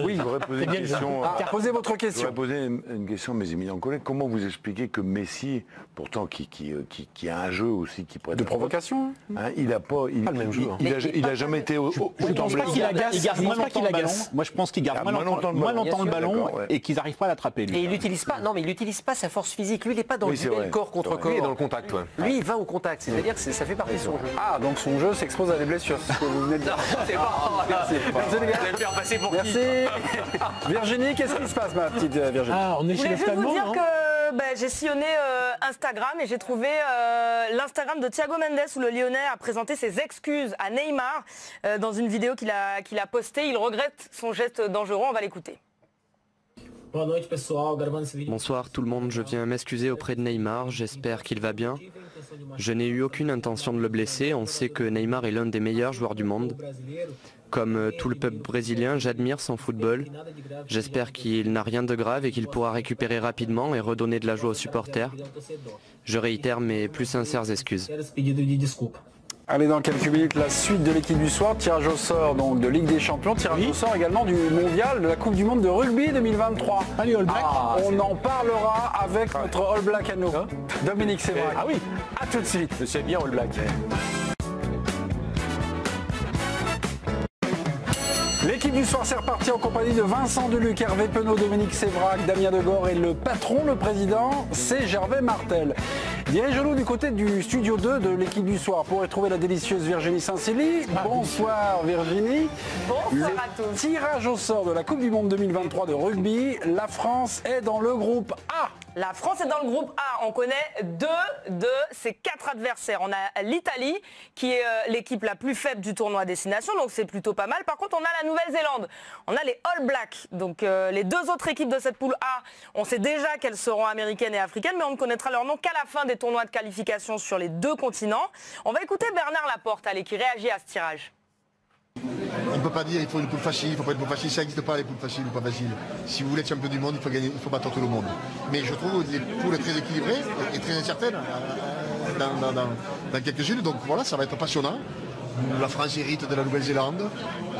Oui, C'est une je- question. Euh, posez votre question. posé une, une question à mes éminents collègues. Comment vous expliquez que Messi, pourtant qui, qui, euh, qui, qui a un jeu aussi qui prête De à- provocation hein, il a pas, Pas le même il- jeu, hein. il, a, Mais- il a jamais été au, au- je pense pas qu'il agace. Il garde Je moins longtemps le ballon. Moi, je pense qu'il garde Il moins longtemps, le ballon. et qu'ils n'arrivent pas à l'attraper. lui. Et il n'utilise pas, non, mais il n'utilise pas sa force physique. Lui, il n'est pas dans Oui, le corps contre corps. Lui, il est dans le contact, ouais. Lui, il va au contact, c'est-à-dire que ça fait partie de son jeu. Ah, donc son jeu s'expose à des blessures, c'est ce que vous venez de dire. *laughs* C'est pas. Merci. Merci, les gars. Vous allez me faire passer pour qui Merci. *laughs* Virginie, qu'est-ce qui se passe, ma petite euh, Virginie Ah, on est chez que ben, j'ai sillonné euh, Instagram et j'ai trouvé euh, l'Instagram de Thiago Mendes où le Lyonnais a présenté ses excuses à Neymar euh, dans une vidéo qu'il a, qu'il a postée. Il regrette son geste dangereux. On va l'écouter. Bonsoir tout le monde, je viens m'excuser auprès de Neymar, j'espère qu'il va bien. Je n'ai eu aucune intention de le blesser, on sait que Neymar est l'un des meilleurs joueurs du monde. Comme euh, tout le peuple brésilien, j'admire son football. J'espère qu'il n'a rien de grave et qu'il pourra récupérer rapidement et redonner de la joie aux supporters. Je réitère mes plus sincères excuses. Allez, dans quelques minutes, la suite de l'équipe du soir. Tirage au sort donc de Ligue des Champions. Tirage au sort également du Mondial, de la Coupe du Monde de rugby 2023. Allez, All Black. Ah, on en parlera avec notre All Black à nous. Dominique Sévrac. Ah oui À tout de suite. Je sais bien All Black. Du soir s'est repartie en compagnie de Vincent Deluc, Hervé Penaud, Dominique Sévrac, Damien Degore et le patron, le président, c'est Gervais Martel. Dirigeons-nous du côté du studio 2 de l'équipe du soir pour retrouver la délicieuse Virginie Saint-Célie. Bonsoir Virginie. Bonsoir Le à tous. Tirage au sort de la Coupe du Monde 2023 de rugby. La France est dans le groupe A. La France est dans le groupe A. On connaît deux de ses quatre adversaires. On a l'Italie, qui est euh, l'équipe la plus faible du tournoi destination, donc c'est plutôt pas mal. Par contre, on a la Nouvelle-Zélande. On a les All Blacks. Donc euh, les deux autres équipes de cette poule A, on sait déjà qu'elles seront américaines et africaines, mais on ne connaîtra leur nom qu'à la fin des tournois de qualification sur les deux continents. On va écouter Bernard Laporte, allez, qui réagit à ce tirage. On ne peut pas dire il faut une poule facile, il ne faut pas une poule facile, ça n'existe pas les poules faciles ou pas faciles. Si vous voulez être champion du monde, il faut gagner, il faut battre tout le monde. Mais je trouve les poules très équilibrées et très incertaines euh, dans, quelques-unes. Donc voilà, ça va être passionnant. La France hérite de la Nouvelle-Zélande.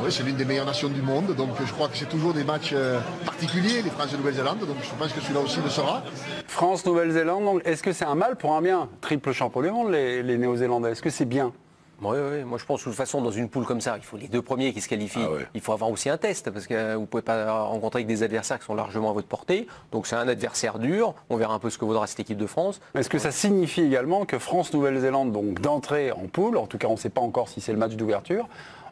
Oui, c'est l'une des meilleures nations du monde. Donc je crois que c'est toujours des matchs euh, particuliers, les France et Nouvelle-Zélande. Donc je pense que celui-là aussi le sera. France, Nouvelle-Zélande, est-ce que c'est un mal pour un bien Triple champion du monde, les Néo-Zélandais. Est-ce que c'est bien? Oui, oui, moi je pense que de toute façon dans une poule comme ça, il faut les deux premiers qui se qualifient. Ah Il faut avoir aussi un test parce que vous ne pouvez pas rencontrer avec des adversaires qui sont largement à votre portée. Donc c'est un adversaire dur. On verra un peu ce que vaudra cette équipe de France. Est-ce que ça signifie également que France-Nouvelle-Zélande, donc d'entrée en poule, en tout cas on ne sait pas encore si c'est le match d'ouverture,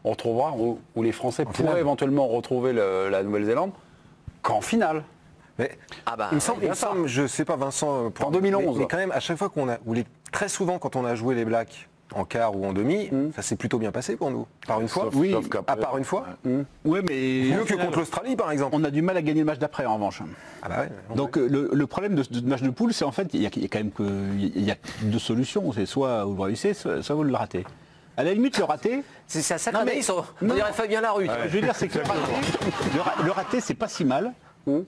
on retrouvera où, où les Français pourraient finale. éventuellement retrouver le- la Nouvelle-Zélande qu'en finale Mais Ah bah, il me semble, il me semble, je sais pas Vincent, pour- En 2011. mais, mais quand même à chaque fois qu'on a, ou les, très souvent quand on a joué les Blacks en quart ou en demi, ça s'est plutôt bien passé pour nous. Par une fois. Sauf- Oui. sauf à part une fois. Ouais, mais Mieux que contre l'Australie par exemple. On a du mal à gagner le match d'après en revanche. Ah bah ouais, Donc euh, le, le problème de ce match de poule, c'est en fait il y, a, il y a quand même que, il y a deux solutions. C'est soit vous le réussissez, soit, soit vous le ratez. À la limite, le raté. C'est ça, ça Non, mais- on non. dirait Fabien Larue. Je veux dire, c'est que le raté, le ra- le raté, c'est pas si mal.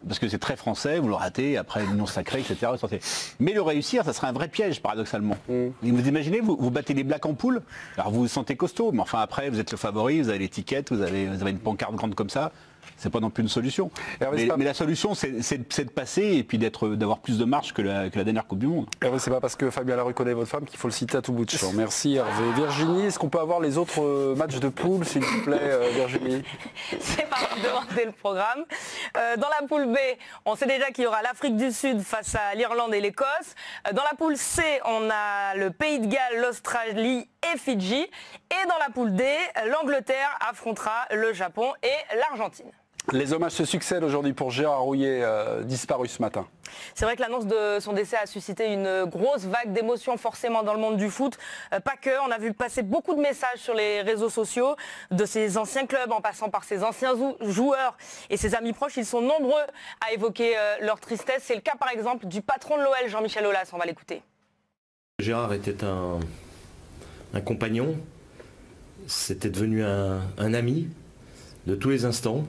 Parce que c'est très français, vous le ratez, après l'union sacrée, etc. Mais le réussir, ça serait un vrai piège, paradoxalement. Vous imaginez, vous, vous battez les blacks en poule, alors vous vous sentez costaud, mais enfin après, vous êtes le favori, vous avez l'étiquette, vous avez, vous avez une pancarte grande comme ça. C'est pas non plus une solution. Hervé, Mais, pas- mais la solution, c'est de passer et puis d'être- d'avoir plus de marge que la, que la dernière Coupe du Monde. Hervé, c'est pas parce que Fabien Larue connaît votre femme qu'il faut le citer à tout bout de champ. Merci Hervé. Virginie, est-ce qu'on peut avoir les autres euh, matchs de poule, s'il vous plaît, euh, Virginie? *laughs* C'est de demander le programme. Euh, dans la poule B, on sait déjà qu'il y aura l'Afrique du Sud face à l'Irlande et l'Écosse. Dans la poule C, on a le Pays de Galles, l'Australie et Fidji. Et dans la poule D, l'Angleterre affrontera le Japon et l'Argentine. Les hommages se succèdent aujourd'hui pour Gérard Rouillet, euh, disparu ce matin. C'est vrai que l'annonce de son décès a suscité une grosse vague d'émotions forcément dans le monde du foot. Euh, pas que, on a vu passer beaucoup de messages sur les réseaux sociaux de ses anciens clubs en passant par ses anciens joueurs et ses amis proches. Ils sont nombreux à évoquer euh, leur tristesse. C'est le cas par exemple du patron de l'OL, Jean-Michel Aulas. On va l'écouter. Gérard était un, un compagnon, c'était devenu un, ami de tous les instants,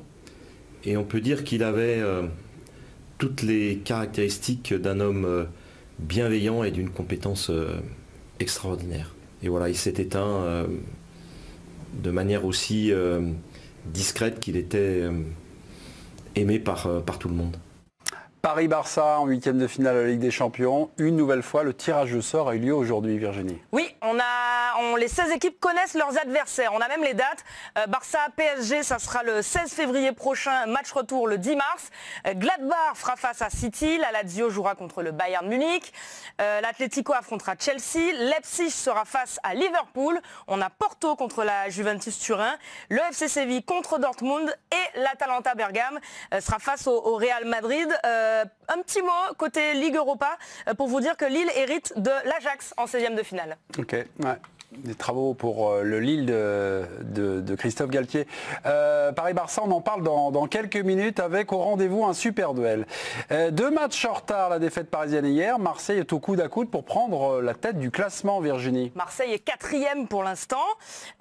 et on peut dire qu'il avait euh, toutes les caractéristiques d'un homme euh, bienveillant et d'une compétence euh, extraordinaire. Et voilà, il s'est éteint de manière aussi discrète qu'il était aimé par tout le monde. Paris-Barça en huitième de finale de la Ligue des Champions. Une nouvelle fois, le tirage au sort a eu lieu aujourd'hui, Virginie. Oui, on a, les 16 équipes connaissent leurs adversaires. On a même les dates. Euh, Barça PSG, ça sera le 16 février prochain, match retour le 10 mars. Euh, Gladbach fera face à City. La Lazio jouera contre le Bayern Munich. Euh, L'Atlético affrontera Chelsea. Leipzig sera face à Liverpool. On a Porto contre la Juventus Turin. Le FC Séville contre Dortmund. Et l'Atalanta Bergame sera face au, Real Madrid. Un petit mot côté Ligue Europa euh, pour vous dire que Lille hérite de l'Ajax en 16e de finale. Des travaux pour euh, le Lille de, Christophe Galtier. Euh, Paris-Barça, on en parle dans, quelques minutes avec au rendez-vous un super duel. Euh, deux matchs en retard, la défaite parisienne hier. Marseille est au coude à coude pour prendre la tête du classement, Virginie. Marseille est quatrième pour l'instant,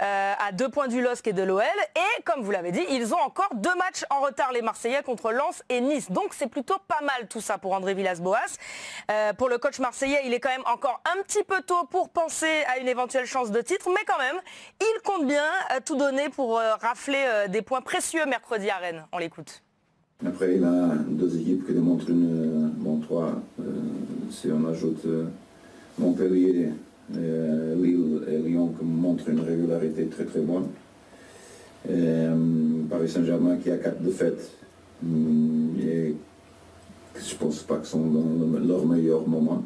à deux points du LOSC et de l'OL. Et comme vous l'avez dit, ils ont encore deux matchs en retard, les Marseillais, contre Lens et Nice. Donc c'est plutôt pas mal tout ça pour André Villas-Boas. Pour le coach marseillais, il est quand même encore un petit peu tôt pour penser à une éventuelle de titre, mais quand même, il compte bien euh, tout donner pour euh, rafler euh, des points précieux mercredi à Rennes. On l'écoute. Après, il a deux équipes qui démontrent une. Bon, trois, si on ajoute Montpellier, euh, Lille et Lyon qui montrent une régularité très très bonne. Et, Paris Saint-Germain qui a quatre défaites hum, et je pense pas que sont dans le- leur meilleur moment.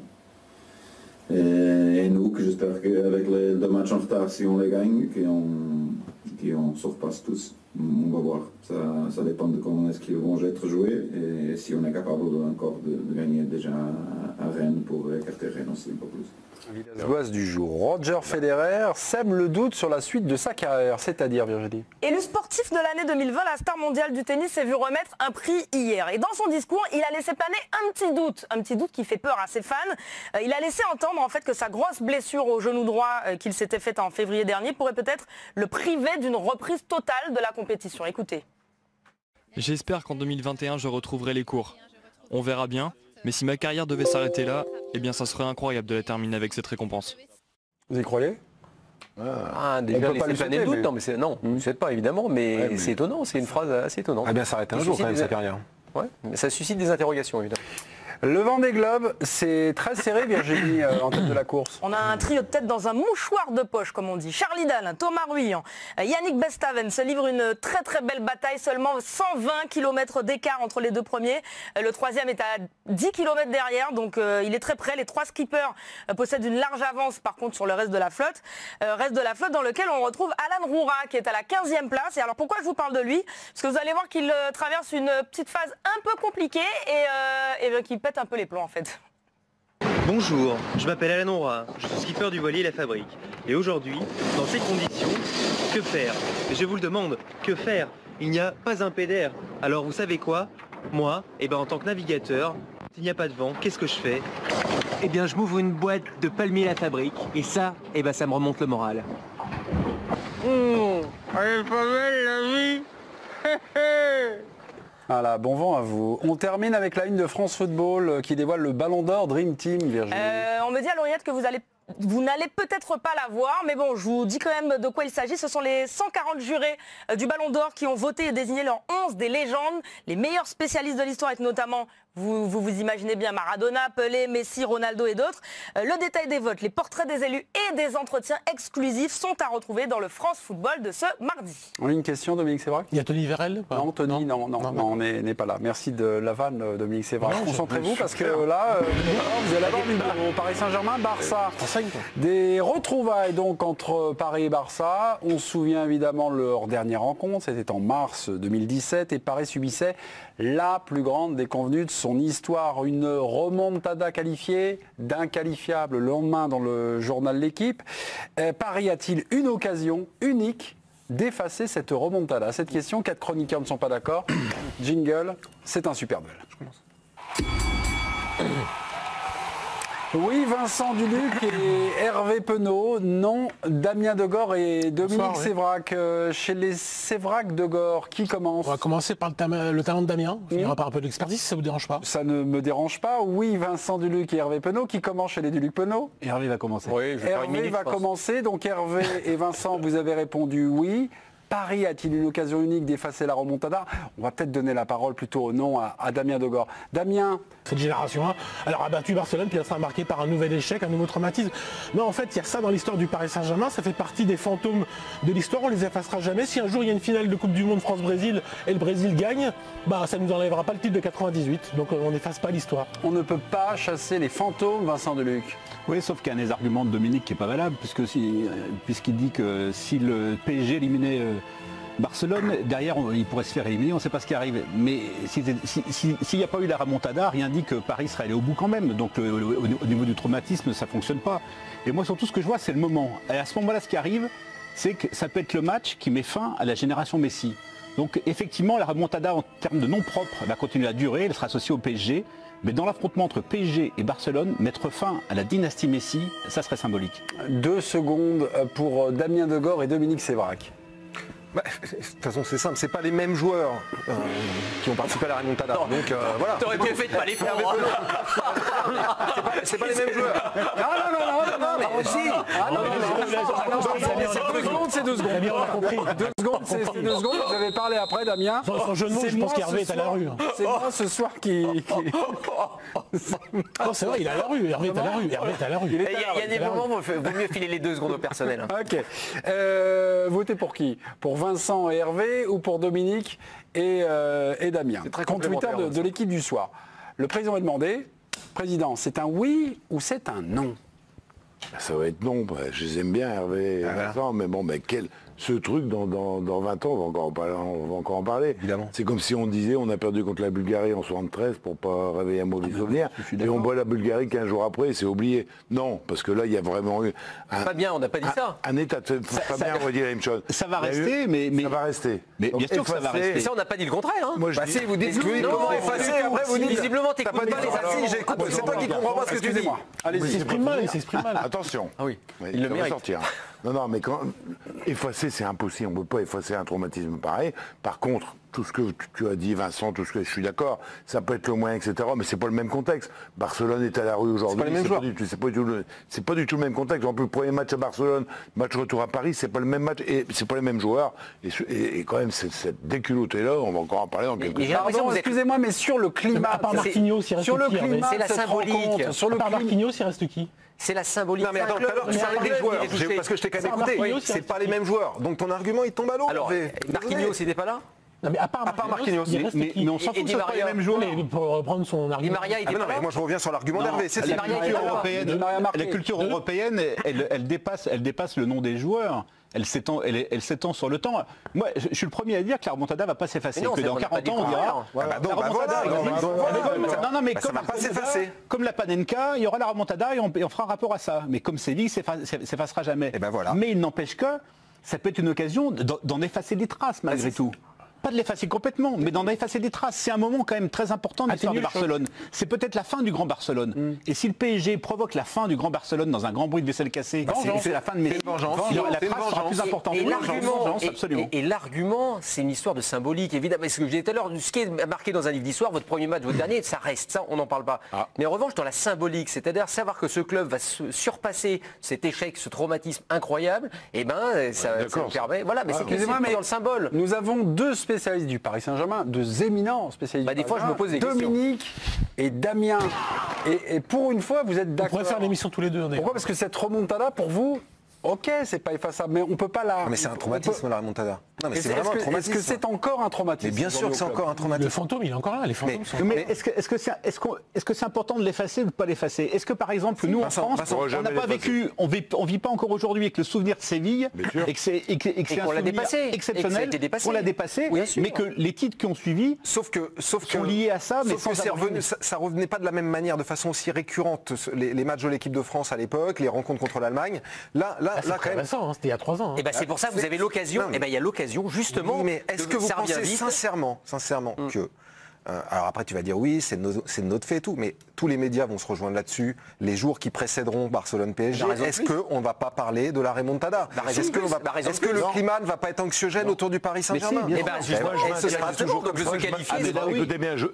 Et, et nous, j'espère qu'avec les deux matchs en retard, si on les gagne, qu'on repasse tous. On va voir. Ça, dépend de comment est-ce qu'ils vont être joués et si on est capable encore de, de gagner déjà à Rennes pour écarter Rennes aussi un peu plus. Villas-Boas du jour. Roger Federer sème le doute sur la suite de sa carrière, c'est-à-dire Virginie? Et le sportif de l'année 2020, la star mondiale du tennis, s'est vu remettre un prix hier. Et dans son discours, il a laissé planer un petit doute, un petit doute qui fait peur à ses fans. Euh, il a laissé entendre en fait que sa grosse blessure au genou droit euh, qu'il s'était faite en février dernier pourrait peut-être le priver d'une reprise totale de la compétition. Écoutez. J'espère qu'en 2021, je retrouverai les cours. On verra bien, mais si ma carrière devait s'arrêter là, eh bien ça serait incroyable de la terminer avec cette récompense. Vous y croyez? Ah, On déjà, peut pas laisser lui planer souhaiter, le doute, mais- non, mais c'est, non, je ne souhaite pas évidemment, mais Ouais, mais- c'est étonnant, c'est une phrase assez étonnante. Ah bien s'arrêter un Ça jour quand même des- sa carrière. Ouais, mais ça suscite des interrogations évidemment. Le vent des globes, c'est très serré, Virginie, euh, en tête de la course. On a un trio de tête dans un mouchoir de poche, comme on dit. Charlie Dalin, Thomas Ruyant, euh, Yannick Bestaven se livrent une très très belle bataille, seulement 120 km d'écart entre les deux premiers. Euh, Le troisième est à 10 km derrière, donc il est très près. Les trois skippers possèdent une large avance par contre sur le reste de la flotte. Reste de la flotte dans lequel on retrouve Alan Roura qui est à la 15e place. Et alors pourquoi je vous parle de lui? Parce que vous allez voir qu'il traverse une petite phase un peu compliquée et, et, euh, qu'il pète un peu les plombs en fait. Bonjour, je m'appelle Alain Honra, je suis skipper du voilier La Fabrique. Et aujourd'hui, dans ces conditions, que faire? Je vous le demande, que faire? Il n'y a pas un PDR. Alors vous savez quoi? Moi, eh ben, en tant que navigateur, s'il n'y a pas de vent, qu'est-ce que je fais? Eh bien, je m'ouvre une boîte de palmier La Fabrique. Et ça, eh ben, ça me remonte le moral. Oh, elle est pas belle la vie *laughs* Voilà, bon vent à vous. On termine avec la une de France Football euh, qui dévoile le Ballon d'Or Dream Team, Virginie. Euh, on me dit à l'oreillette que vous allez vous n'allez peut-être pas la voir, mais bon, je vous dis quand même de quoi il s'agit. Ce sont les 140 jurés euh, du Ballon d'Or qui ont voté et désigné leurs 11 des légendes, les meilleurs spécialistes de l'histoire, avec notamment, vous, vous vous imaginez bien, Maradona, Pelé, Messi, Ronaldo et d'autres. Euh, le détail des votes, les portraits des élus et des entretiens exclusifs sont à retrouver dans le France Football de ce mardi. On a une question, Dominique Sévrac? Il y a Tony Vérel Non, Tony, non, non, non, on n'est pas là. Merci de la vanne, euh, Dominique Sévrac. Concentrez-vous parce que là, euh, vous allez avoir du. Paris Saint-Germain, Barça. Des retrouvailles donc entre Paris et Barça. On se souvient évidemment de leur dernière rencontre, c'était en mars 2017 et Paris subissait la plus grande déconvenue de son histoire. Une remontada qualifiée d'inqualifiable le lendemain dans le journal L'équipe. Euh, Paris a-t-il une occasion unique d'effacer cette remontada? Cette question, quatre chroniqueurs ne sont pas d'accord. Jingle, c'est un super duel. Oui, Vincent Duluc et Hervé Penaud, non, Damien Degore et Dominique Bonsoir. Sévrac. Euh, Chez les Sévrac Degore, qui commence On va commencer par le, talent de Damien. On finira par un peu d'expertise si ça vous dérange pas? Ça ne me dérange pas. Oui, Vincent Duluc et Hervé Penaud, qui commence chez les Duluc Penaud Hervé va commencer. Oui, je vais faire une Hervé minute, va je pense. commencer. Donc Hervé et Vincent, vous avez répondu oui. Paris a-t-il une occasion unique d'effacer la remontada? On va peut-être donner la parole plutôt au nom à, à Damien Degore. Damien, Cette génération 1, alors a battu Barcelone, puis elle sera marquée par un nouvel échec, un nouveau traumatisme. Non, en fait, il y a ça dans l'histoire du Paris Saint-Germain, ça fait partie des fantômes de l'histoire, on les effacera jamais. Si un jour il y a une finale de Coupe du Monde France-Brésil et le Brésil gagne, bah ça nous enlèvera pas le titre de 98, donc euh, on n'efface pas l'histoire. on ne peut pas chasser les fantômes, Vincent Duluc. Oui, sauf qu'il y a un des arguments de Dominique qui n'est pas valable, euh, puisqu'il dit que si le PSG éliminait euh, Barcelone, derrière, il pourrait se faire éliminer, on ne sait pas ce qui arrive. Mais si- si- si- s'il n'y a pas eu la remontada, rien dit que Paris serait allé au bout quand même. Donc le- au, au niveau du traumatisme, ça ne fonctionne pas. Et moi, surtout, ce que je vois, c'est le moment. Et à ce moment-là, ce qui arrive, c'est que ça peut être le match qui met fin à la génération Messi. Donc effectivement, la remontada en termes de nom propre va continuer à durer, elle sera associée au PSG. Mais dans l'affrontement entre PSG et Barcelone, mettre fin à la dynastie Messi, ça serait symbolique. Deux secondes pour euh, Damien Degore et Dominique Sévrac. Bah, de toute façon, c'est simple, c'est pas les mêmes joueurs euh, qui ont participé à la remontada. Donc euh, voilà. T'aurais bien fait de pas les faire. C'est pas, pas les mêmes joueurs. Non, non, non, non, non, non, mais si. Ah non, non, non, non, c'est deux secondes, c'est deux secondes. Damien, on a compris. Deux secondes, c'est deux secondes. Vous avez parlé après, Damien. Sans- sans jeu de mots, je pense qu'Hervé est à la rue, hein. C'est moi ce soir qui. Non, c'est vrai, il est à la rue. Hervé est à la rue. Hervé est à la rue. Il y, a- des moments où il vaut mieux filer les deux secondes au personnel. hein. Ok. Euh, votez pour qui? Pour Vincent et Hervé ou pour Dominique et, euh, et Damien? Très Compte Twitter de, de l'équipe du soir. Le président est demandé. Président, c'est un oui ou c'est un non? Ça va être non. bah, Je les aime bien, Hervé et Ah, Vincent, mais bon, mais quel, ce truc, dans, dans, dans 20 ans, on va encore en parler. On va encore en parler. Évidemment. C'est comme si on disait on a perdu contre la Bulgarie en 73 pour pas réveiller un mauvais souvenir. Et on boit la Bulgarie 15 jours après et c'est oublié. Non, parce que là, il y a vraiment eu un, Pas bien, on n'a pas dit un, ça. un état de... Pas bien, on va dire la même chose. Ça va eu- rester, mais, mais- Ça va rester. Mais Donc, bien sûr que ça va rester. Et ça, on n'a pas dit le contraire. Hein. Moi, je Bah dis- vous dites Non, oui, non, après vous dites... Visiblement, t'écoutes pas les c'est toi qui comprends pas ce que tu dis. Excusez-moi. Il Allez-y. s'exprime mal, il s'exprime mal. Attention. Ah oui, Ouais, il le mérite. sortir. Non, non, mais quand effacer, c'est impossible. On ne peut pas effacer un traumatisme pareil. Par contre, tout ce que tu- as dit, Vincent, tout ce que je suis d'accord, ça peut être le moyen, etc. Mais c'est pas le même contexte. Barcelone est à la rue aujourd'hui. pas les mêmes joueurs. du tout- C'est pas, du tout le- c'est pas du tout le même contexte. En plus, le premier match à Barcelone, match retour à Paris, c'est pas le même match et c'est pas les mêmes joueurs. Et, ce- et- et quand même, cette, déculottée là, on va encore en parler dans quelques Pardon, êtes- excusez-moi, mais sur le climat. À part c'est- Marquinhos, il reste sur le qui, Hervé climat, C'est la de cette symbolique. rencontre, Sur le À part climat. Marquinhos, il reste qui? C'est la symbolique. Non mais attends, tout à l'heure tu parlais des joueurs, parce que je t'ai quand même écouté, Marquinhos, c'est pas les mêmes joueurs. Donc ton argument il tombe à l'eau. Alors, Hervé. Marquinhos, il n'était pas là Non, mais à part À part Marquinhos, il reste mais, qui mais on s'en Et fout, Di ce pas les mêmes joueurs. Mais pour reprendre son argument. Maria, il Ah non, mais moi je reviens sur l'argument d'Hervé, c'est La était culture européenne, la culture européenne, elle, elle dépasse, elle dépasse le nom des joueurs. Elle s'étend, elle, elle s'étend sur le temps. Moi, je, je suis le premier à dire que la remontada va pas s'effacer. Que dans on n'a pas 40 dit ans, on dira. bah. Non, non, mais Bah, ça comme pas la s'effacer. Comme la Panenka, il y aura la remontada et on, et on fera rapport à ça. Mais comme c'est dit, ça s'effacera jamais. Et ben voilà. Mais il n'empêche que ça peut être une occasion d'en d'en effacer des traces malgré tout. Pas de l'effacer complètement, mais d'en effacer des traces. C'est un moment quand même très important de l'histoire de Barcelone. C'est peut-être la fin du Grand Barcelone. Et si le PSG provoque la fin du Grand Barcelone dans un grand bruit de vaisselle cassée, c'est- la fin de Messi. Vengeance. La trace sera plus importante. Et et- l'argument, c'est une histoire de symbolique, évidemment. Ce que je disais tout à l'heure, ce qui est marqué dans un livre d'histoire, votre premier match, votre dernier, ça reste, ça, on n'en parle pas. Ah. Mais en revanche, dans la symbolique, c'est-à-dire savoir que ce club va se surpasser cet échec, ce traumatisme incroyable, et ben, ça, permet. Voilà, mais Excusez-moi, c'est dans le symbole. Nous avons deux spécialistes du Paris Saint-Germain, deux éminents spécialistes. Bah, du des fois, je me pose des Dominique et Damien. Et, et pour une fois, vous êtes On d'accord. pourrait faire l'émission tous les deux. Pourquoi? Parce que cette remontada, pour vous, ok, c'est pas effaçable, mais on peut pas la. Ah, mais c'est un on traumatisme peut- la remontada. Non mais c'est vraiment un que- Est-ce traumatisme. que c'est encore un traumatisme Mais bien sûr que c'est encore un traumatisme. Le fantôme, il est encore là. Les fantômes sont Mais est-ce que est-ce que c'est est-ce qu'on- est-ce que c'est important de l'effacer ou de pas l'effacer? Est-ce que par exemple nous Vincent, en France Vincent, on on n'a pas vécu on vit on vit pas encore aujourd'hui avec le souvenir de Séville et que c'est et que, et que Et c'est un qu'on l'a souvenir dépassé, exceptionnel qu'on l'a dépassé Oui, mais que les titres qui ont suivi Sauf que, sauf sont liés à ça mais Sauf que revenu- ça, ça revenait pas de la même manière, de façon aussi récurrente, les, les matchs de l'équipe de France à l'époque, les rencontres contre l'Allemagne. Là, là, Ah, là, quand même. hein, c'était il y a trois ans. hein. Et ben c'est pour ça que vous avez l'occasion. Mais- Et ben il y a l'occasion justement. Oui, mais est-ce de- que vous pensez sincèrement, sincèrement que euh, alors après tu vas dire oui, c'est de, nos- c'est de notre fait et tout, mais tous les médias vont se rejoindre là-dessus. Les jours qui précéderont Barcelone-PSG, est-ce qu'on ne va pas parler de la remontada? Est-ce que, est-ce le climat ne va pas être anxiogène autour du Paris Saint-Germain? Eh ben, Eh ben, ce je sera maintiens toujours comme je. Ah, bien, je,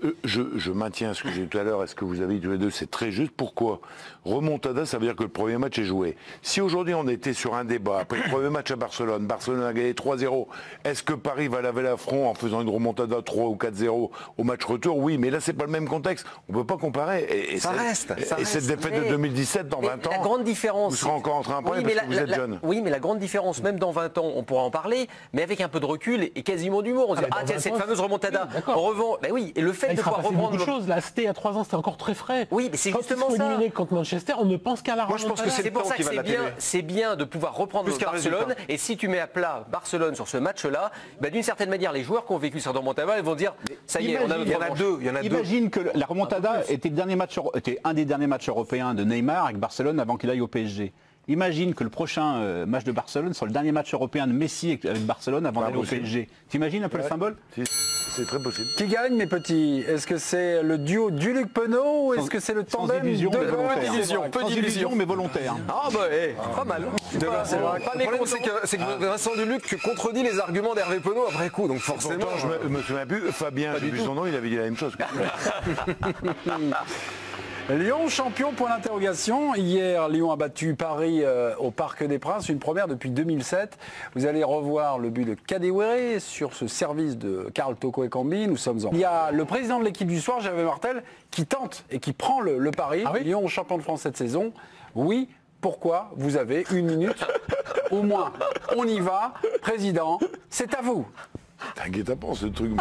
je, maintiens ce que j'ai dit tout à l'heure et ce que vous avez dit tous les deux, c'est très juste. Pourquoi? Remontada, ça veut dire que le premier match est joué. Si aujourd'hui on était sur un débat, après le premier match à Barcelone, Barcelone a gagné 3-0, est-ce que Paris va laver l'affront en faisant une remontada 3 ou 4-0 au match retour? Oui, mais là c'est pas le même contexte. On peut pas comparer. Et, et Ça cette- reste, Et, ça et cette défaite de Mais- 2017 dans Mais 20 ans. La grande différence. Vous serez encore en train de que la- vous êtes la- jeune. Oui, mais la grande différence, même dans 20 ans, on pourra en parler, mais avec un peu de recul et, et quasiment d'humour. On se Ah, dit, ah, dans tiens, 20 cette fameuse remontada. oui, en revend. Ben oui, et le fait Ah, il de pouvoir reprendre. beaucoup de choses. Là, c'était il y a 3 ans, c'était encore très frais. Oui, mais c'est Quand justement ça. éliminés contre Manchester, on ne pense qu'à la Moi, je pense que c'est pour ça temps que c'est la bien, télé. c'est bien de pouvoir reprendre Barcelone. Et si tu mets à plat Barcelone sur ce match-là, ben, d'une certaine manière, les joueurs qui ont vécu cette remontada, ils vont dire, ça y est, on a Il y en notre a revanche. deux, il y en a deux. Imagine que la remontada était, le dernier match, était un des derniers matchs européens de Neymar avec Barcelone avant qu'il aille au PSG. Imagine que le prochain euh, match de Barcelone soit le dernier match européen de Messi avec- Barcelone avant d'aller au. PSG. T'imagines un peu le symbole Si, C'est très possible. Qui gagne, mes petits? Est-ce que c'est le duo du Luc Penaud ou est-ce que c'est le Sans tandem illusion, de mais volontaire. Peu d'illusion, mais volontaire. Ah bah, eh, pas mal. C'est vrai. pas Le problème, c'est que, c'est que Vincent Duluc contredit les arguments d'Hervé Penaud après coup, donc forcément. Pourtant, je me, me souviens plus, Fabien, j'ai vu son nom, il avait dit la même chose. *laughs* Lyon champion point d'interrogation. Hier, Lyon a battu Paris euh, au Parc des Princes, une première depuis 2007. Vous allez revoir le but de Kadewere sur ce service de Karl Toko et Cambi. Nous sommes en. Il y a le président de l'équipe du soir, Gervais Martel, qui tente et qui prend le, le pari. Lyon champion de France cette saison. Oui. Pourquoi Vous avez une minute au moins? On y va. Président, c'est à vous. T'inquiète pas, ce truc.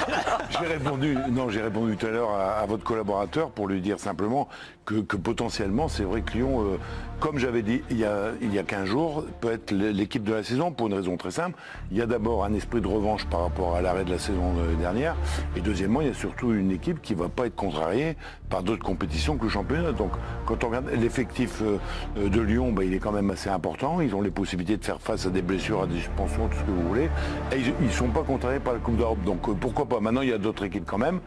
*laughs* J'ai répondu, non, j'ai répondu tout à l'heure à, à votre collaborateur pour lui dire simplement que, potentiellement, c'est vrai que Lyon, euh, comme j'avais dit il y, a, il y a 15 jours, peut être l'équipe de la saison pour une raison très simple. Il y a d'abord un esprit de revanche par rapport à l'arrêt de la saison euh, dernière. Et deuxièmement, il y a surtout une équipe qui ne va pas être contrariée par d'autres compétitions que le championnat. Donc, quand on regarde l'effectif euh, de Lyon, bah, il est quand même assez important. Ils ont les possibilités de faire face à des blessures, à des suspensions, tout ce que vous voulez. Et ils ne sont pas contrariés par la Coupe d'Europe. Donc, pourquoi pas? Maintenant, il y a d'autres équipes quand même.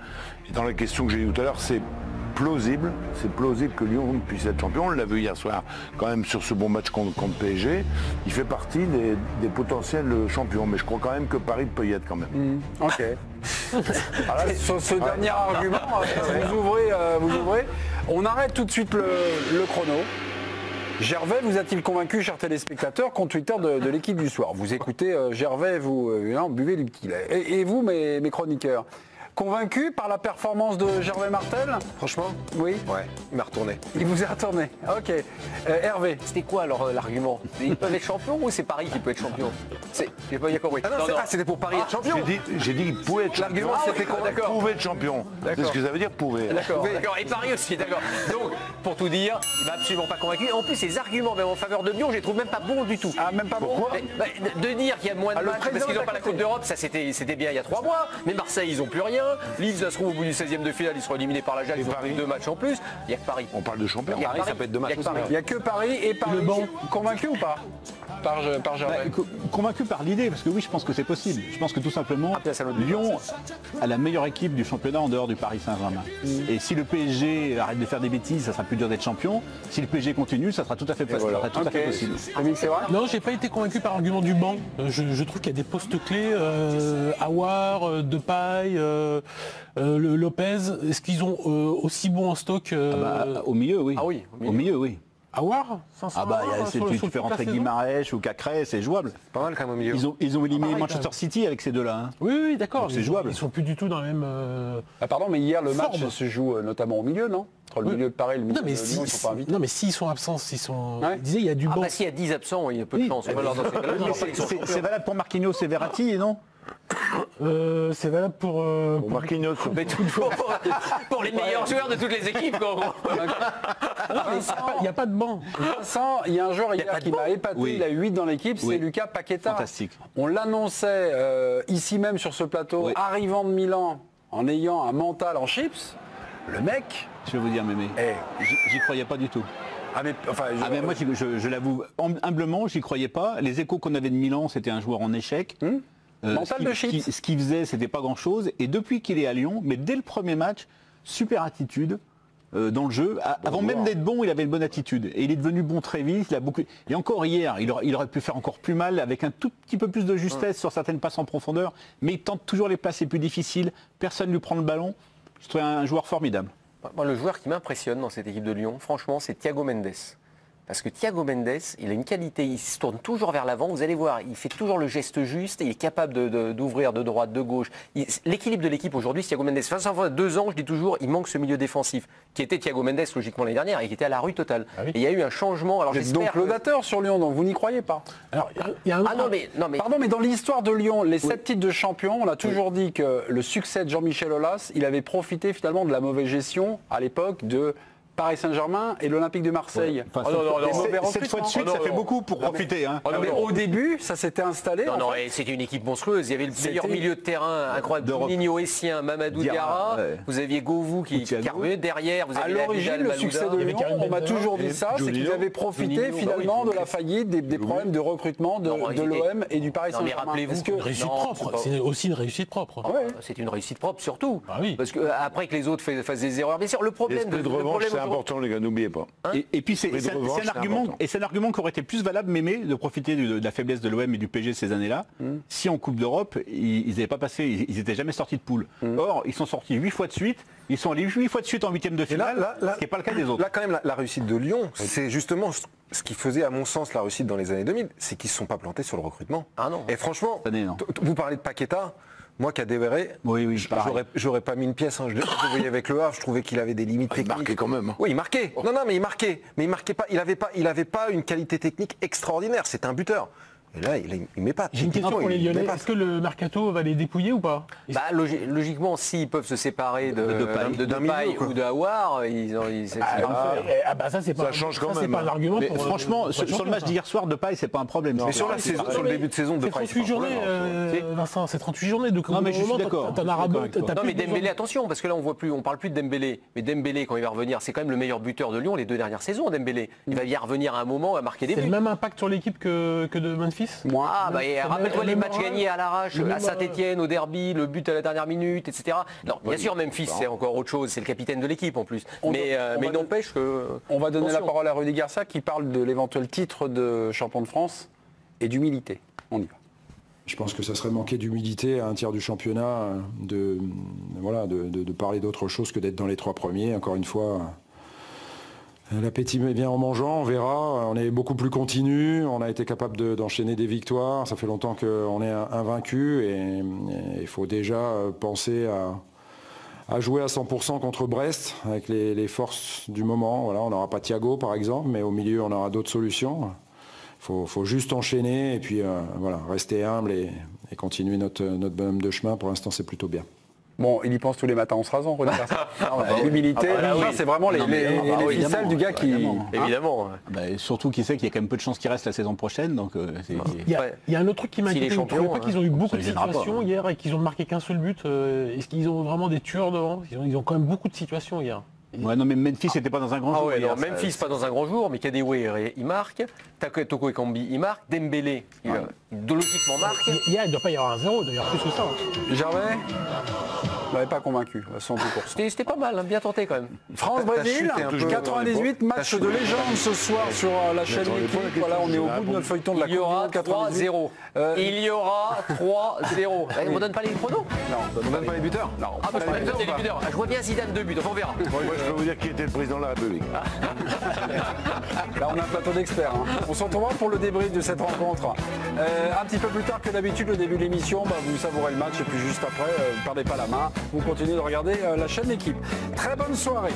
Et dans la question que j'ai eue tout à l'heure, c'est plausible, c'est plausible que Lyon puisse être champion. On l'a vu hier soir quand même sur ce bon match contre, contre PSG. Il fait partie des, des potentiels champions, mais je crois quand même que Paris peut y être quand même. Ok. Alors *laughs* là, sur ce dernier argument, euh, vous, ouvrez, euh, vous ouvrez. On arrête tout de suite le, le chrono. Gervais vous a-t-il convaincu, chers téléspectateurs, compte Twitter de, de l'équipe du soir? Vous écoutez euh, Gervais, vous euh, non, buvez du petit lait. Et, et vous, mes, mes chroniqueurs? Convaincu par la performance de Gervais Martel Franchement Oui. Ouais, il m'a retourné. Il vous a retourné. Ok. Euh, Hervé C'était quoi alors euh, l'argument? Ils peuvent être champions ou c'est Paris qui peut être champion? C'est- J'ai pas bien compris. Ah non, Non, c'est- non. ah, c'était pour Paris être champion. J'ai dit, j'ai dit qu'il pouvait être champion. L'argument, c'était qu'on d'accord. Pouvait être champion. C'est ce que ça veut dire, pouvait. D'accord, d'accord. Et Paris aussi, d'accord. Donc, pour tout dire, il m'a absolument pas convaincu. En plus, ses arguments, même en faveur de Lyon, je les trouve même pas bons du tout. Ah, même pas bon Mais, bah, de dire qu'il y a moins de Ah, le matchs parce qu'ils n'ont pas la. Coupe d'Europe, ça c'était c'était bien il y a trois mois. Mais Marseille, ils ont plus rien. Lille, ça se trouve au bout du 16e de finale, ils seront éliminés par la Jacques, ils ont pris deux matchs en plus. Il n'y a que Paris. On parle de champion. Il y a que Paris, ça Paris. peut être deux Il matchs Paris. N'y a que Paris et Paris. Le banc. Convaincu ou pas? Par, par Gervais Bah, co- convaincu par l'idée, parce que oui, je pense que c'est possible. Je pense que tout simplement. Lyon a la meilleure équipe du championnat en dehors du Paris Saint-Germain. Et si le PSG arrête de faire des bêtises, ça sera plus dur d'être champion. Si le PSG continue, ça sera tout à fait, ça sera tout à fait Ok. possible. Dominique, c'est vrai? Non, j'ai pas été convaincu par l'argument du banc. Euh, Je, je trouve qu'il y a des postes clés, euh, Awar, euh, Depay, euh, euh, Lopez. Est-ce qu'ils ont euh, aussi bon en stock euh, Bah, au milieu, oui. Ah oui, Au milieu, oui. Awar Ah bah, il y a- c'est- sur- tu, sur tu fais rentrer Guimarães ou Cacré, c'est jouable. Pas mal quand même au milieu. Ils ont, ils ont éliminé pareil, Manchester. City avec ces deux-là. hein. Oui, oui, d'accord. Donc c'est Ils- jouable. Ils sont plus du tout dans la même. euh, Ah, pardon, mais hier, le match se joue euh, notamment au milieu, non? Entre le Oui. milieu de Paris et le milieu Non, mais de si, Lyon, ils sont pas invités. non, mais s'ils sont absents, s'ils sont. Ouais. Il disait, il y a du Ah banc. bah s'il y a 10 absents, il y a peu de chance. *laughs* Champions. c'est valable pour Marquinhos et Verratti, non? Euh, c'est valable pour. euh, Pour pour- Marquinhos, Mais tout pour, *laughs* pour les meilleurs joueurs de toutes les équipes, gros. Il n'y a pas de banc. Vincent, il y a un joueur hier qui m'a épaté, Oui. il a 8 dans l'équipe, c'est Oui. Lucas Paqueta. Fantastique. On l'annonçait euh, ici même sur ce plateau, Oui. arrivant de Milan, en ayant un mental en chips. Le mec, Je vais vous dire, Mémé, eh, j'y croyais pas du tout. ah mais, enfin, je- Ah mais moi, je, je l'avoue hum- humblement, j'y croyais pas. Les échos qu'on avait de Milan, c'était un joueur en échec. Hmm Euh, Mental ce de ce qui-. Ce qu'il faisait, c'était pas grand-chose. Et depuis qu'il est à Lyon, mais dès le premier match, super attitude euh, dans le jeu. A- Avant même d'être bon, il avait une bonne attitude. Et il est devenu bon très vite. Il a beaucoup... Et encore hier, il aurait, il aurait pu faire encore plus mal avec un tout petit peu plus de justesse sur certaines passes en profondeur. Mais il tente toujours les passes les plus difficiles. Personne ne lui prend le ballon. Je trouvais un joueur formidable. Moi, le joueur qui m'impressionne dans cette équipe de Lyon, franchement, c'est Thiago Mendes. Parce que Thiago Mendes, il a une qualité, il se tourne toujours vers l'avant, vous allez voir, il fait toujours le geste juste, il est capable de- de- d'ouvrir de, droite, de gauche. Il- L'équilibre de l'équipe aujourd'hui, c'est Thiago Mendes. Face à deux ans, je dis toujours, il manque ce milieu défensif, qui était Thiago Mendes logiquement l'année dernière, et qui était à la rue totale. Et il y a eu un changement. Alors Vous êtes donc que- laudateur sur Lyon, donc vous n'y croyez pas Alors, il y a un Ah non, mais, non, mais Pardon, mais dans l'histoire de Lyon, les sept titres de champion, on a toujours dit que le succès de Jean-Michel Aulas, il avait profité finalement de la mauvaise gestion à l'époque de Paris Saint-Germain et l'Olympique de Marseille. Enfin, Oh non, non, non, sept- mauvais sept fois de recrutement. suite, Oh ça fait beaucoup pour profiter. hein. Oh mais au début, ça s'était installé. Non, en non, c'était une équipe monstrueuse. Il y avait le meilleur milieu de terrain incroyable. Nino Essien, Mamadou Diarra, Diarra. ouais. Vous aviez Govou qui carbuait derrière. Vous À aviez l'origine, Abidal le succès de Lyon, on m'a toujours dit ça, c'est qu'ils avaient profité finalement de la faillite, des, problèmes de recrutement de, l'OM et du Paris Saint-Germain. rappelez-vous que- Une réussite propre, c'est aussi une réussite propre. C'est une réussite propre surtout. Ah oui. Parce que euh, après que les autres fa- fassent des erreurs. Bien sûr, le problème de important, les gars, n'oubliez pas. Et, et puis c'est un argument et c'est un argument qui aurait été plus valable Mémé de profiter de, de la faiblesse de l'OM et du PSG ces années-là. Si en Coupe d'Europe ils n'avaient pas passé, ils- n'étaient jamais sortis de poule. Or ils sont sortis huit fois de suite, ils sont allés huit fois de suite en huitième de là, finale, là, là- ce qui n'est pas le cas des autres. Là, quand même, la, la réussite de Lyon, c'est justement ce- qui faisait, à mon sens, la réussite dans les années 2000, c'est qu'ils ne se sont pas plantés sur le recrutement. Ah non. Et franchement, année, non. vous parlez de Paqueta, moi qui a déverré, Oui, oui, j'aurais- j'aurais pas mis une pièce. hein. Je, le- je voyais avec le Havre, je trouvais qu'il avait des limites Ah, il techniques. marquait quand même, hein. Oui, il marquait. Non, non, mais il marquait. Mais il marquait pas. Il avait pas. Il avait pas une qualité technique extraordinaire. C'est un buteur. Là, il ne met pas. J'ai une question pour les Lyonnais. Est-ce que le mercato va les dépouiller ou pas? Bah, logiquement, s'ils peuvent se séparer de, de, ou de Hawar, ils, ah, bah, eh, ah, bah, ça, c'est pas, change quand même. Pas hein. un argument euh, franchement, sur, le match d'hier soir, de Paille, c'est pas un problème. Hein. mais ah, sur, le début de saison, de c'est 38 journées, hein. euh, Vincent, c'est 38 journées. Donc, non, mais je suis d'accord. Non, mais Dembélé, attention, parce que là, on voit plus, on parle plus de Dembélé. Mais Dembélé, quand il va revenir, c'est quand même le meilleur buteur de Lyon les deux dernières saisons, Dembélé. Il mm. va y revenir à un moment, à marquer des buts. C'est le même impact sur l'équipe que de Manfred ah, bah, rappelle-toi les matchs gagnés à l'arrache, à euh, Saint-Etienne, au derby, le but à la dernière minute, etc. Non, bien sûr, Memphis, c'est encore autre chose, c'est le capitaine de l'équipe en plus. Mais, euh, n'empêche que. On va donner la parole à Rudy Garcia qui parle de l'éventuel titre de champion de France et d'humilité. On y va. Je pense que ça serait manquer d'humilité à un tiers du championnat euh, de, voilà, de, de parler d'autre chose que d'être dans les trois premiers. Encore une fois, l'appétit vient en mangeant, on verra. On est beaucoup plus continu, on a été capable de- d'enchaîner des victoires. Ça fait longtemps qu'on est invaincu et il faut déjà euh, penser à, jouer à 100% contre Brest avec les, forces du moment. On n'aura pas Thiago par exemple, mais au milieu on aura d'autres solutions. Il faut, juste enchaîner et puis euh, rester humble et, et continuer notre, notre bonhomme de chemin. Pour l'instant, c'est plutôt bien. Bon, il y pense tous les matins en se rasant, Garcia. *laughs* L'humilité, Ah bah c'est vraiment les, Non, les- ah bah les oui, ficelles du gars qui... évidemment. Hein Évidemment. Bah, surtout qu'il sait qu'il y a quand même peu de chances qu'il reste la saison prochaine. Donc, euh, Il y, a, il y a un autre truc qui inquiété. Vous trouvez champion, pas qu'ils ont eu beaucoup ça de situations hein. hier et qu'ils ont marqué qu'un seul but euh, Est-ce qu'ils ont vraiment des tueurs devant? Ils ont, ils ont quand même beaucoup de situations hier. Ouais, non, mais Memphis n'était pas dans un grand Ah jour. ouais, hier, non, ça- Memphis pas dans un grand jour, mais Kadewere il marque, Toko Ekambi il marque, Dembélé il, Ouais. il logiquement marque. Il ne doit pas y avoir un zéro, d'ailleurs plus que ça. hein. Gervais? Ne m'avait pas convaincu, à 110%. C'était c'était pas mal, hein, bien tenté quand même. France-Brésil, chuté un peu, 98, euh, match de légende ce soir sur euh, la chaîne L'équipe. Voilà, on est au bout de notre feuilleton de la Il y aura Coupe du Monde 98. 3-0. Euh, Il y aura 3-0. Eh, *laughs* On ne donne pas les pronos? Non, On donne pas les buteurs? Non. Ah bah je les buteurs. Ah, vois bien Zidane deux buts, enfin, on verra. Moi, je peux vous dire qui était le président de la République. *laughs* Là, on a un plateau d'experts. hein. On se retrouvera pour le débrief de cette rencontre. Euh, un petit peu plus tard que d'habitude, le début de l'émission, bah, vous savourez le match et puis juste après, euh, ne perdez pas la main. Vous continuez de regarder euh, la chaîne Équipe. Très bonne soirée.